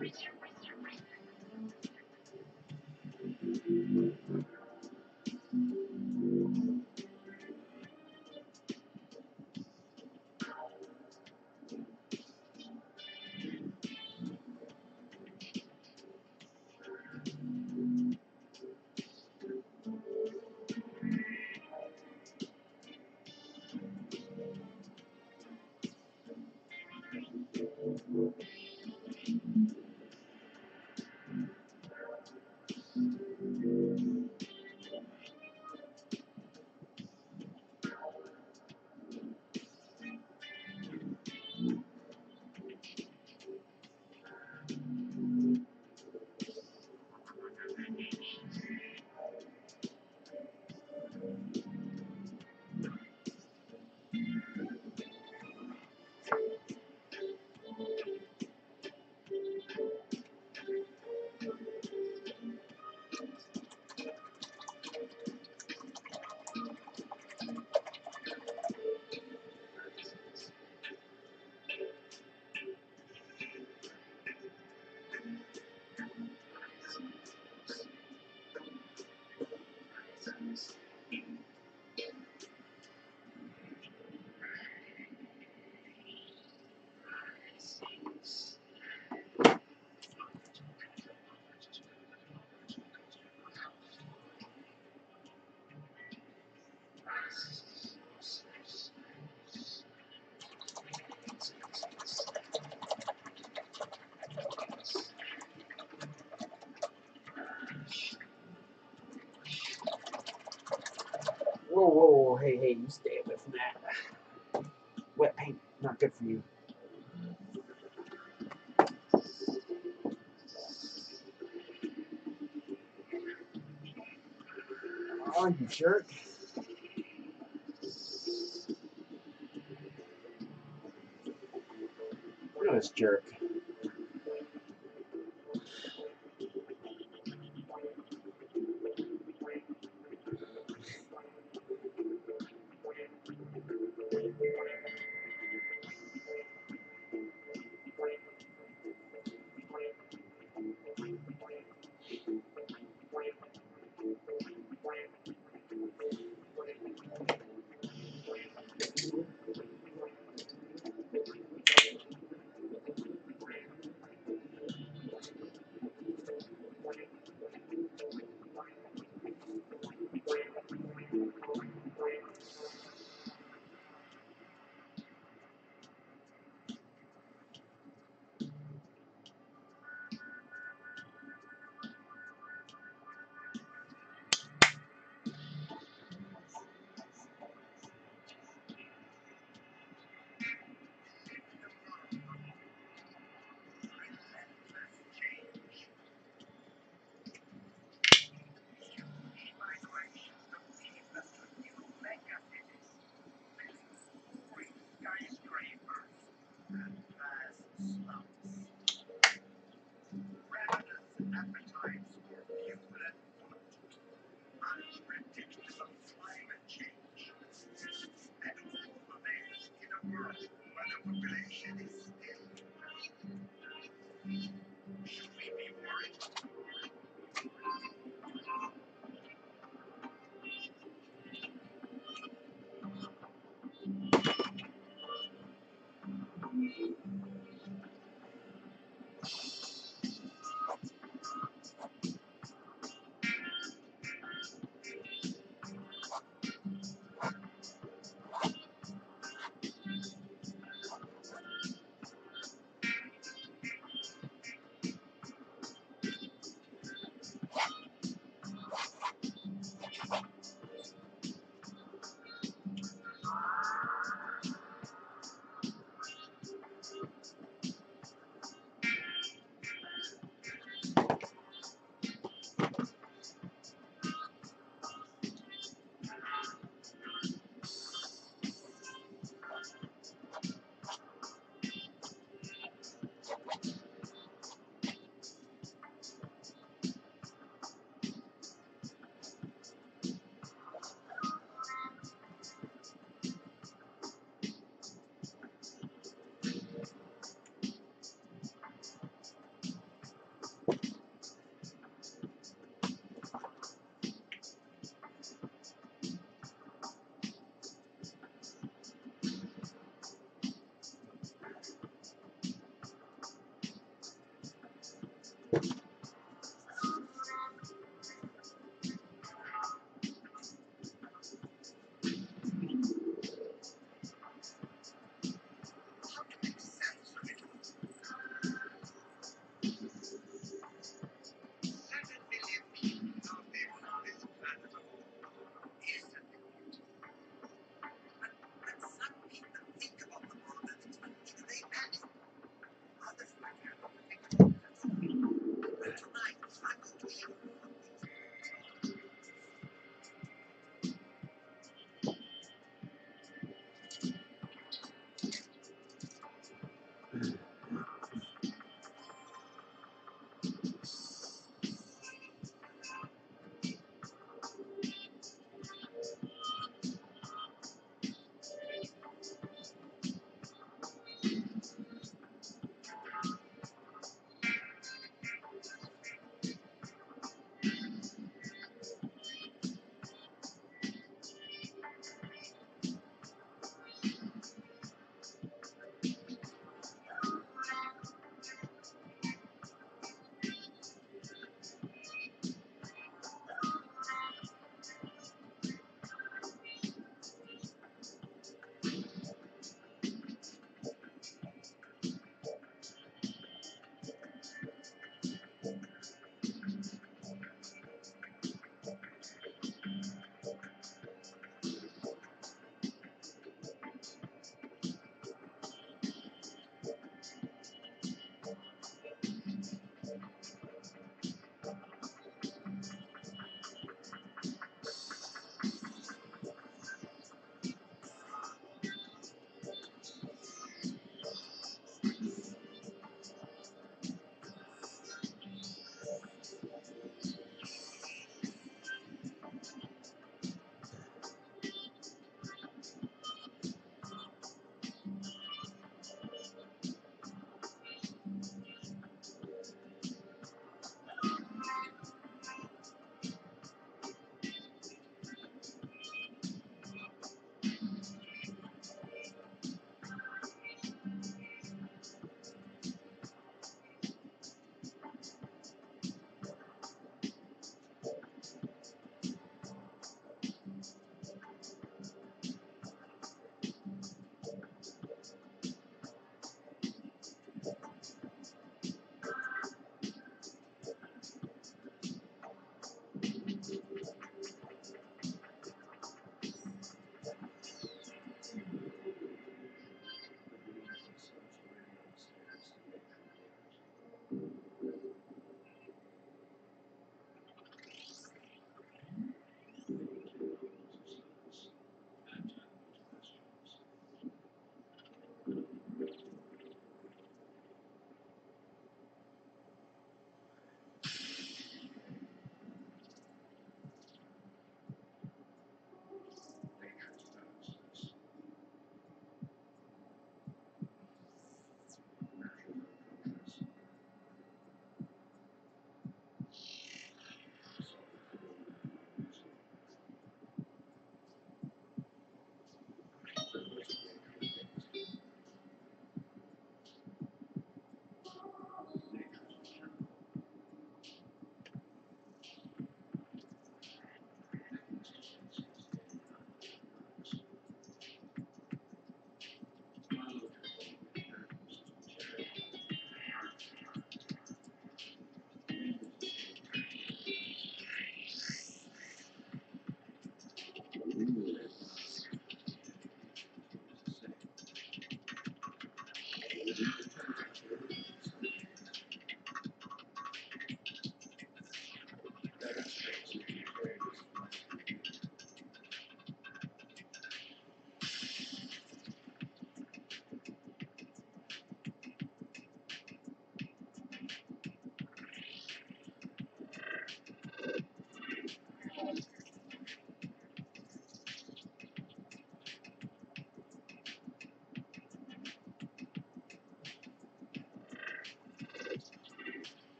with you. Goodness. Whoa, whoa, whoa, hey, hey, you stay away from that. Wet paint, not good for you. Oh, you jerk. Look at this jerk.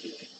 particularly.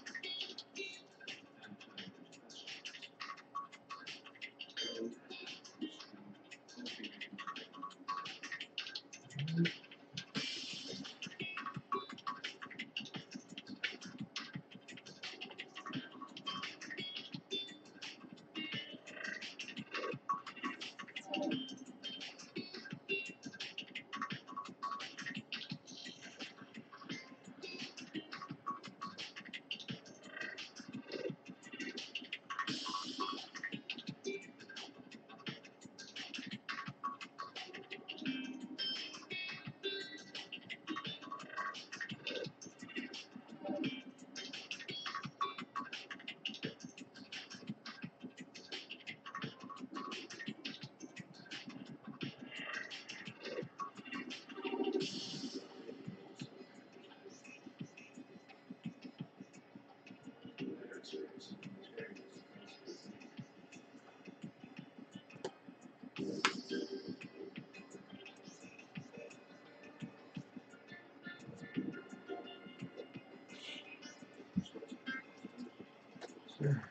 Yeah.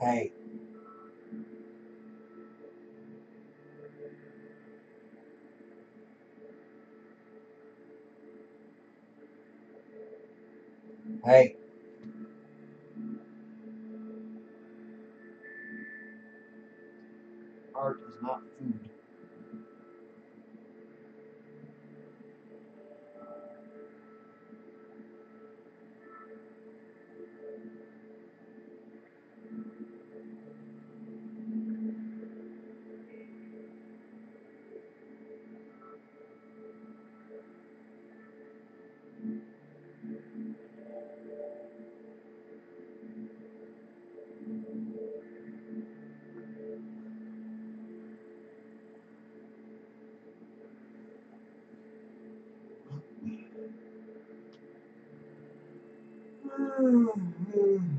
Hey. Mm-hmm.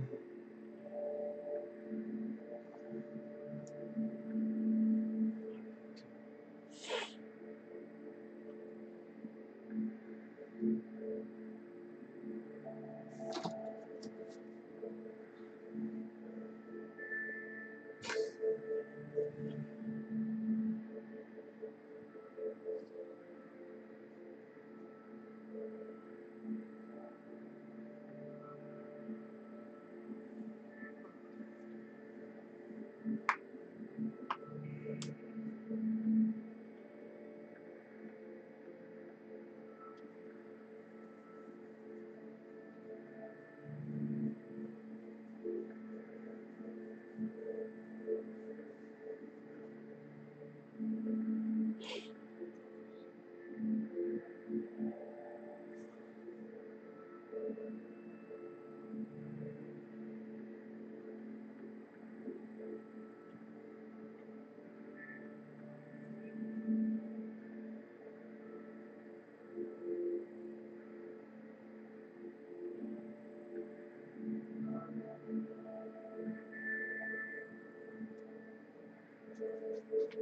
Thank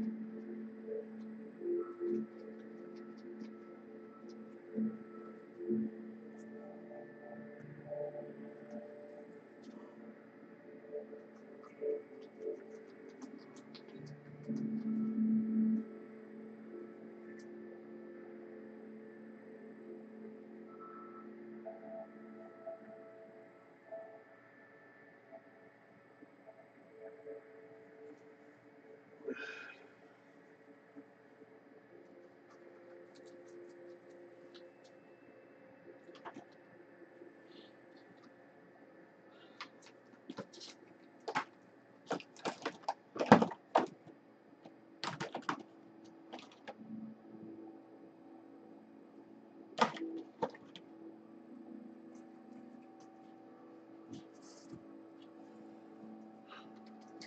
you.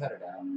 Cut it out.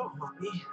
Então, para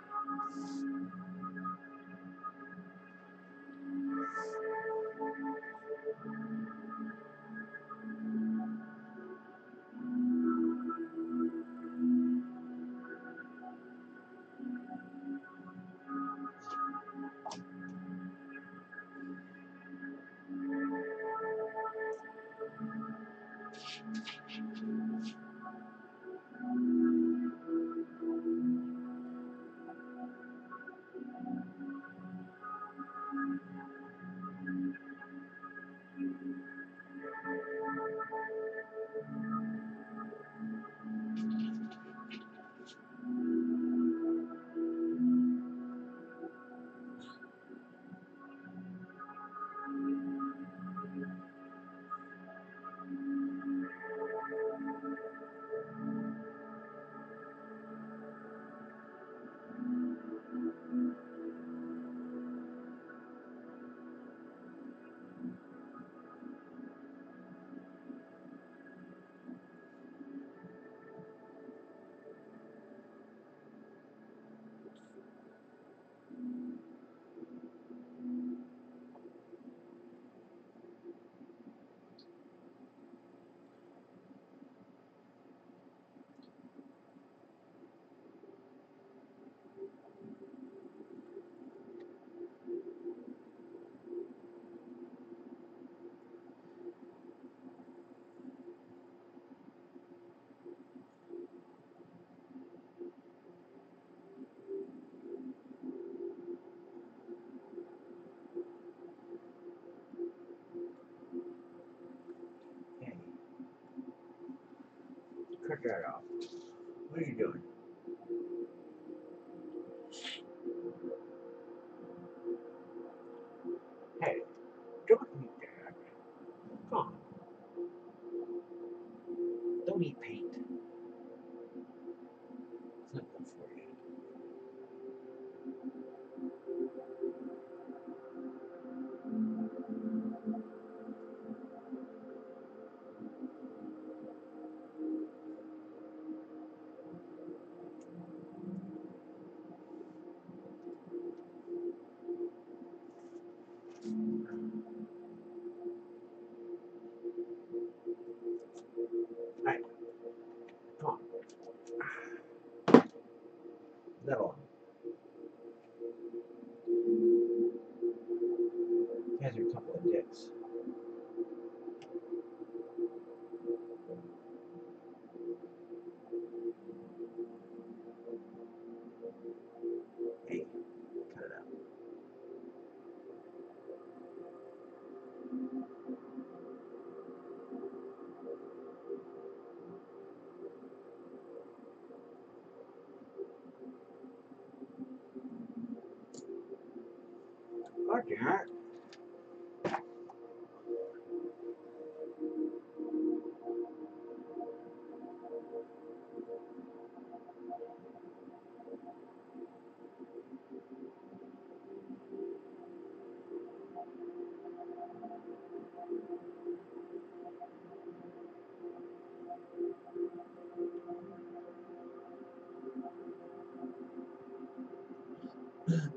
Turn that off. What are you doing? God damn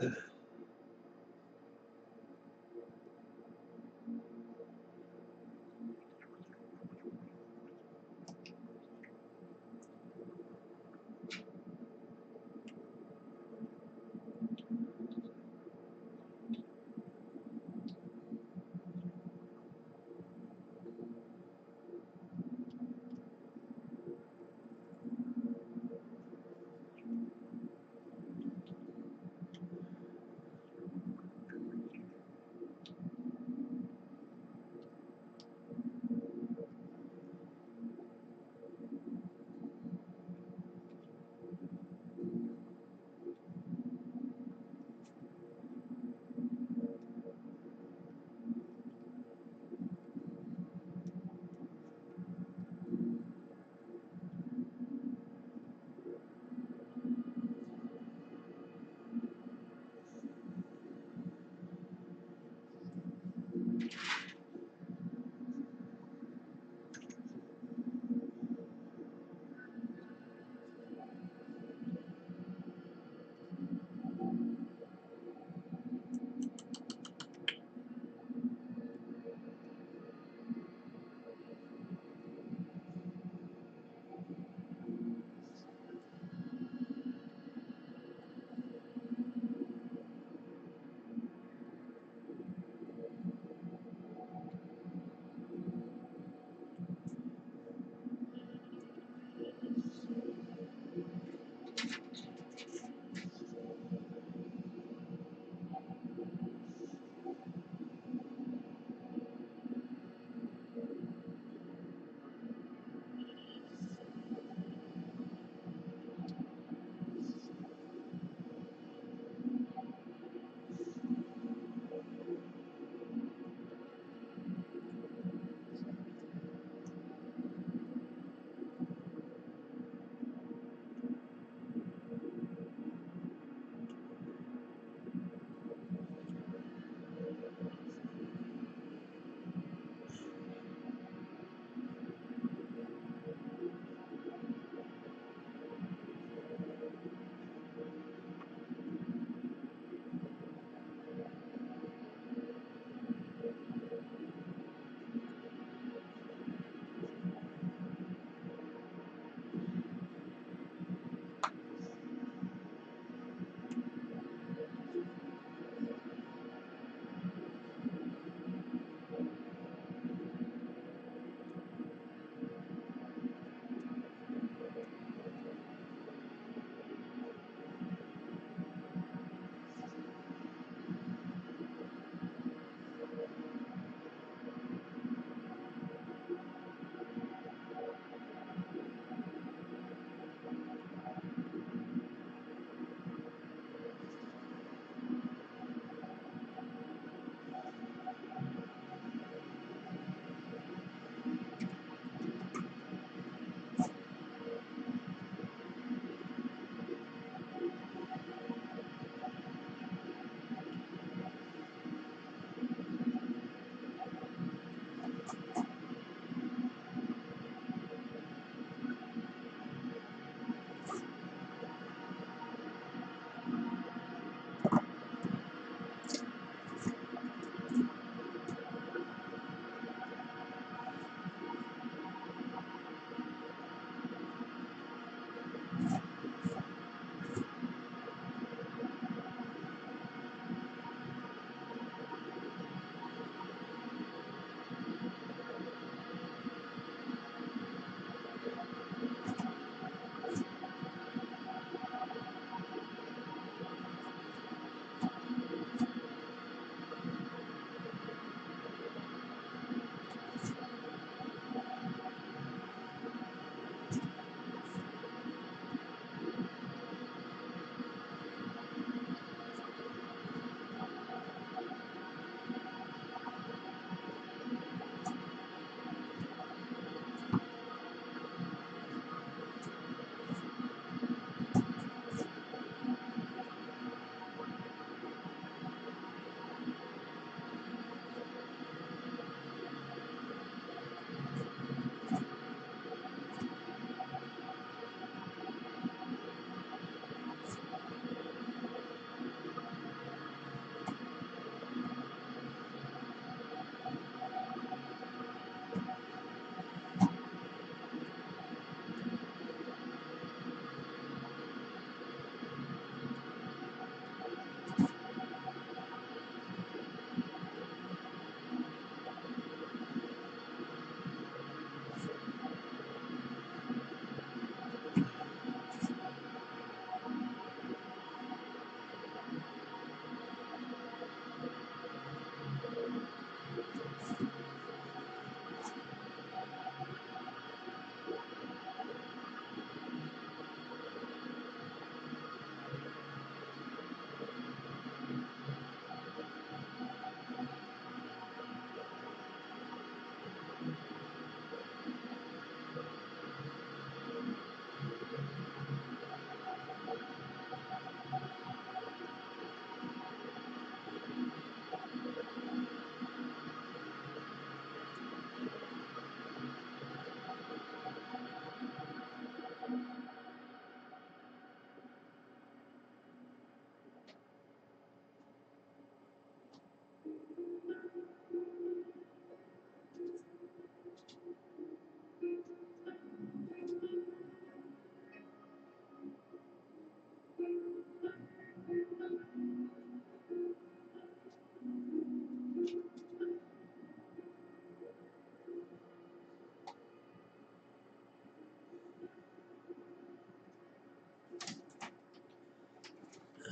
Yeah.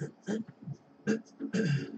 えっ?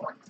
point.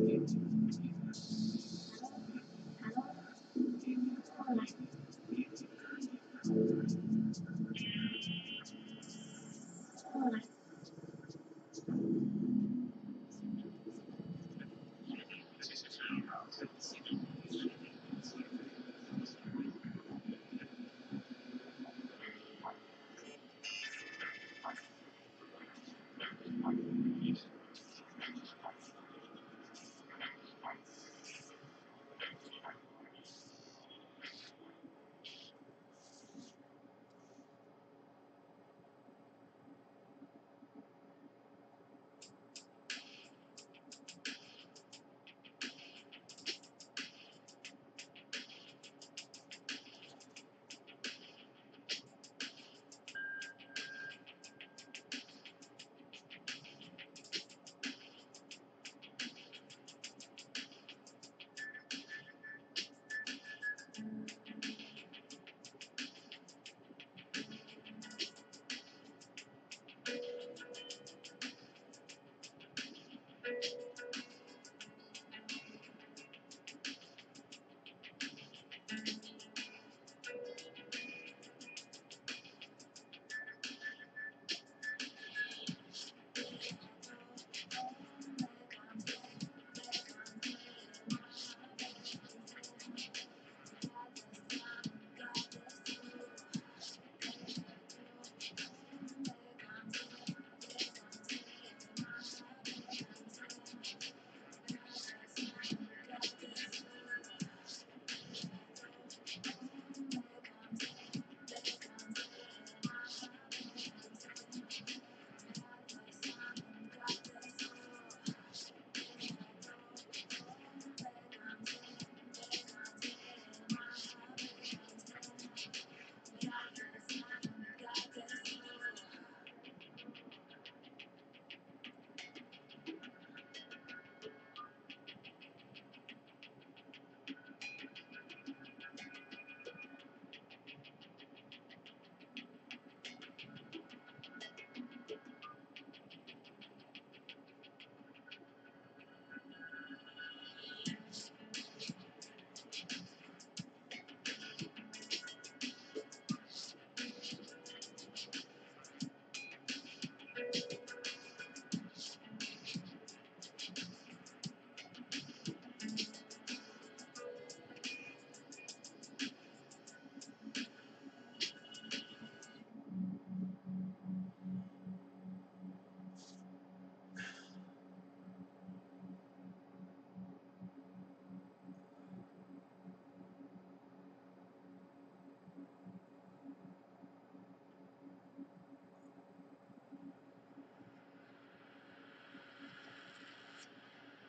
complete. Thank you.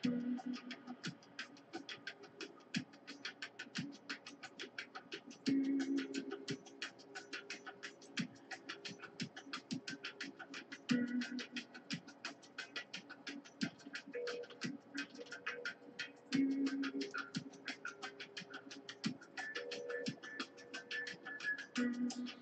Thank mm -hmm. you.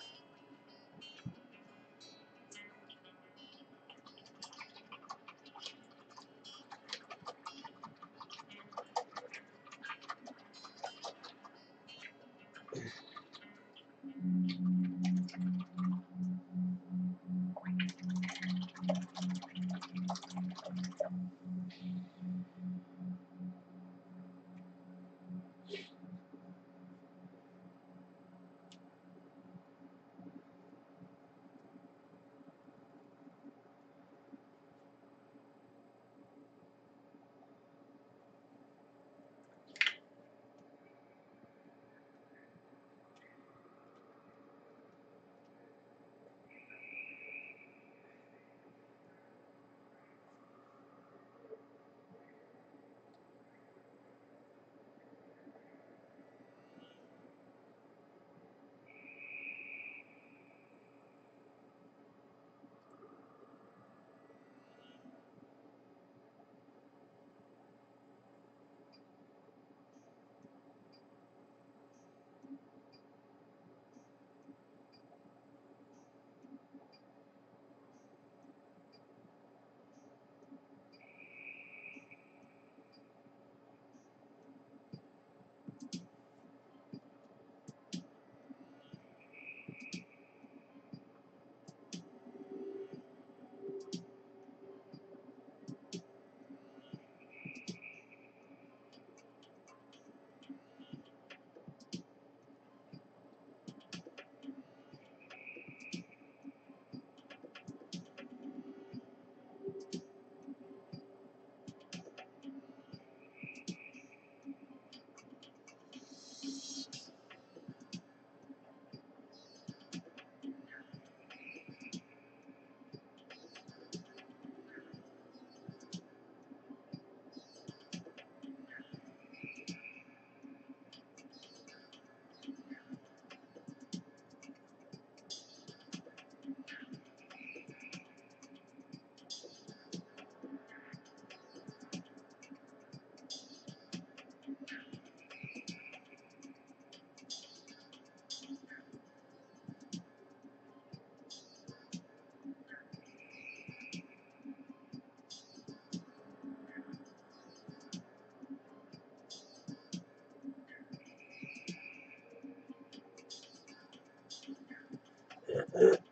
Yeah.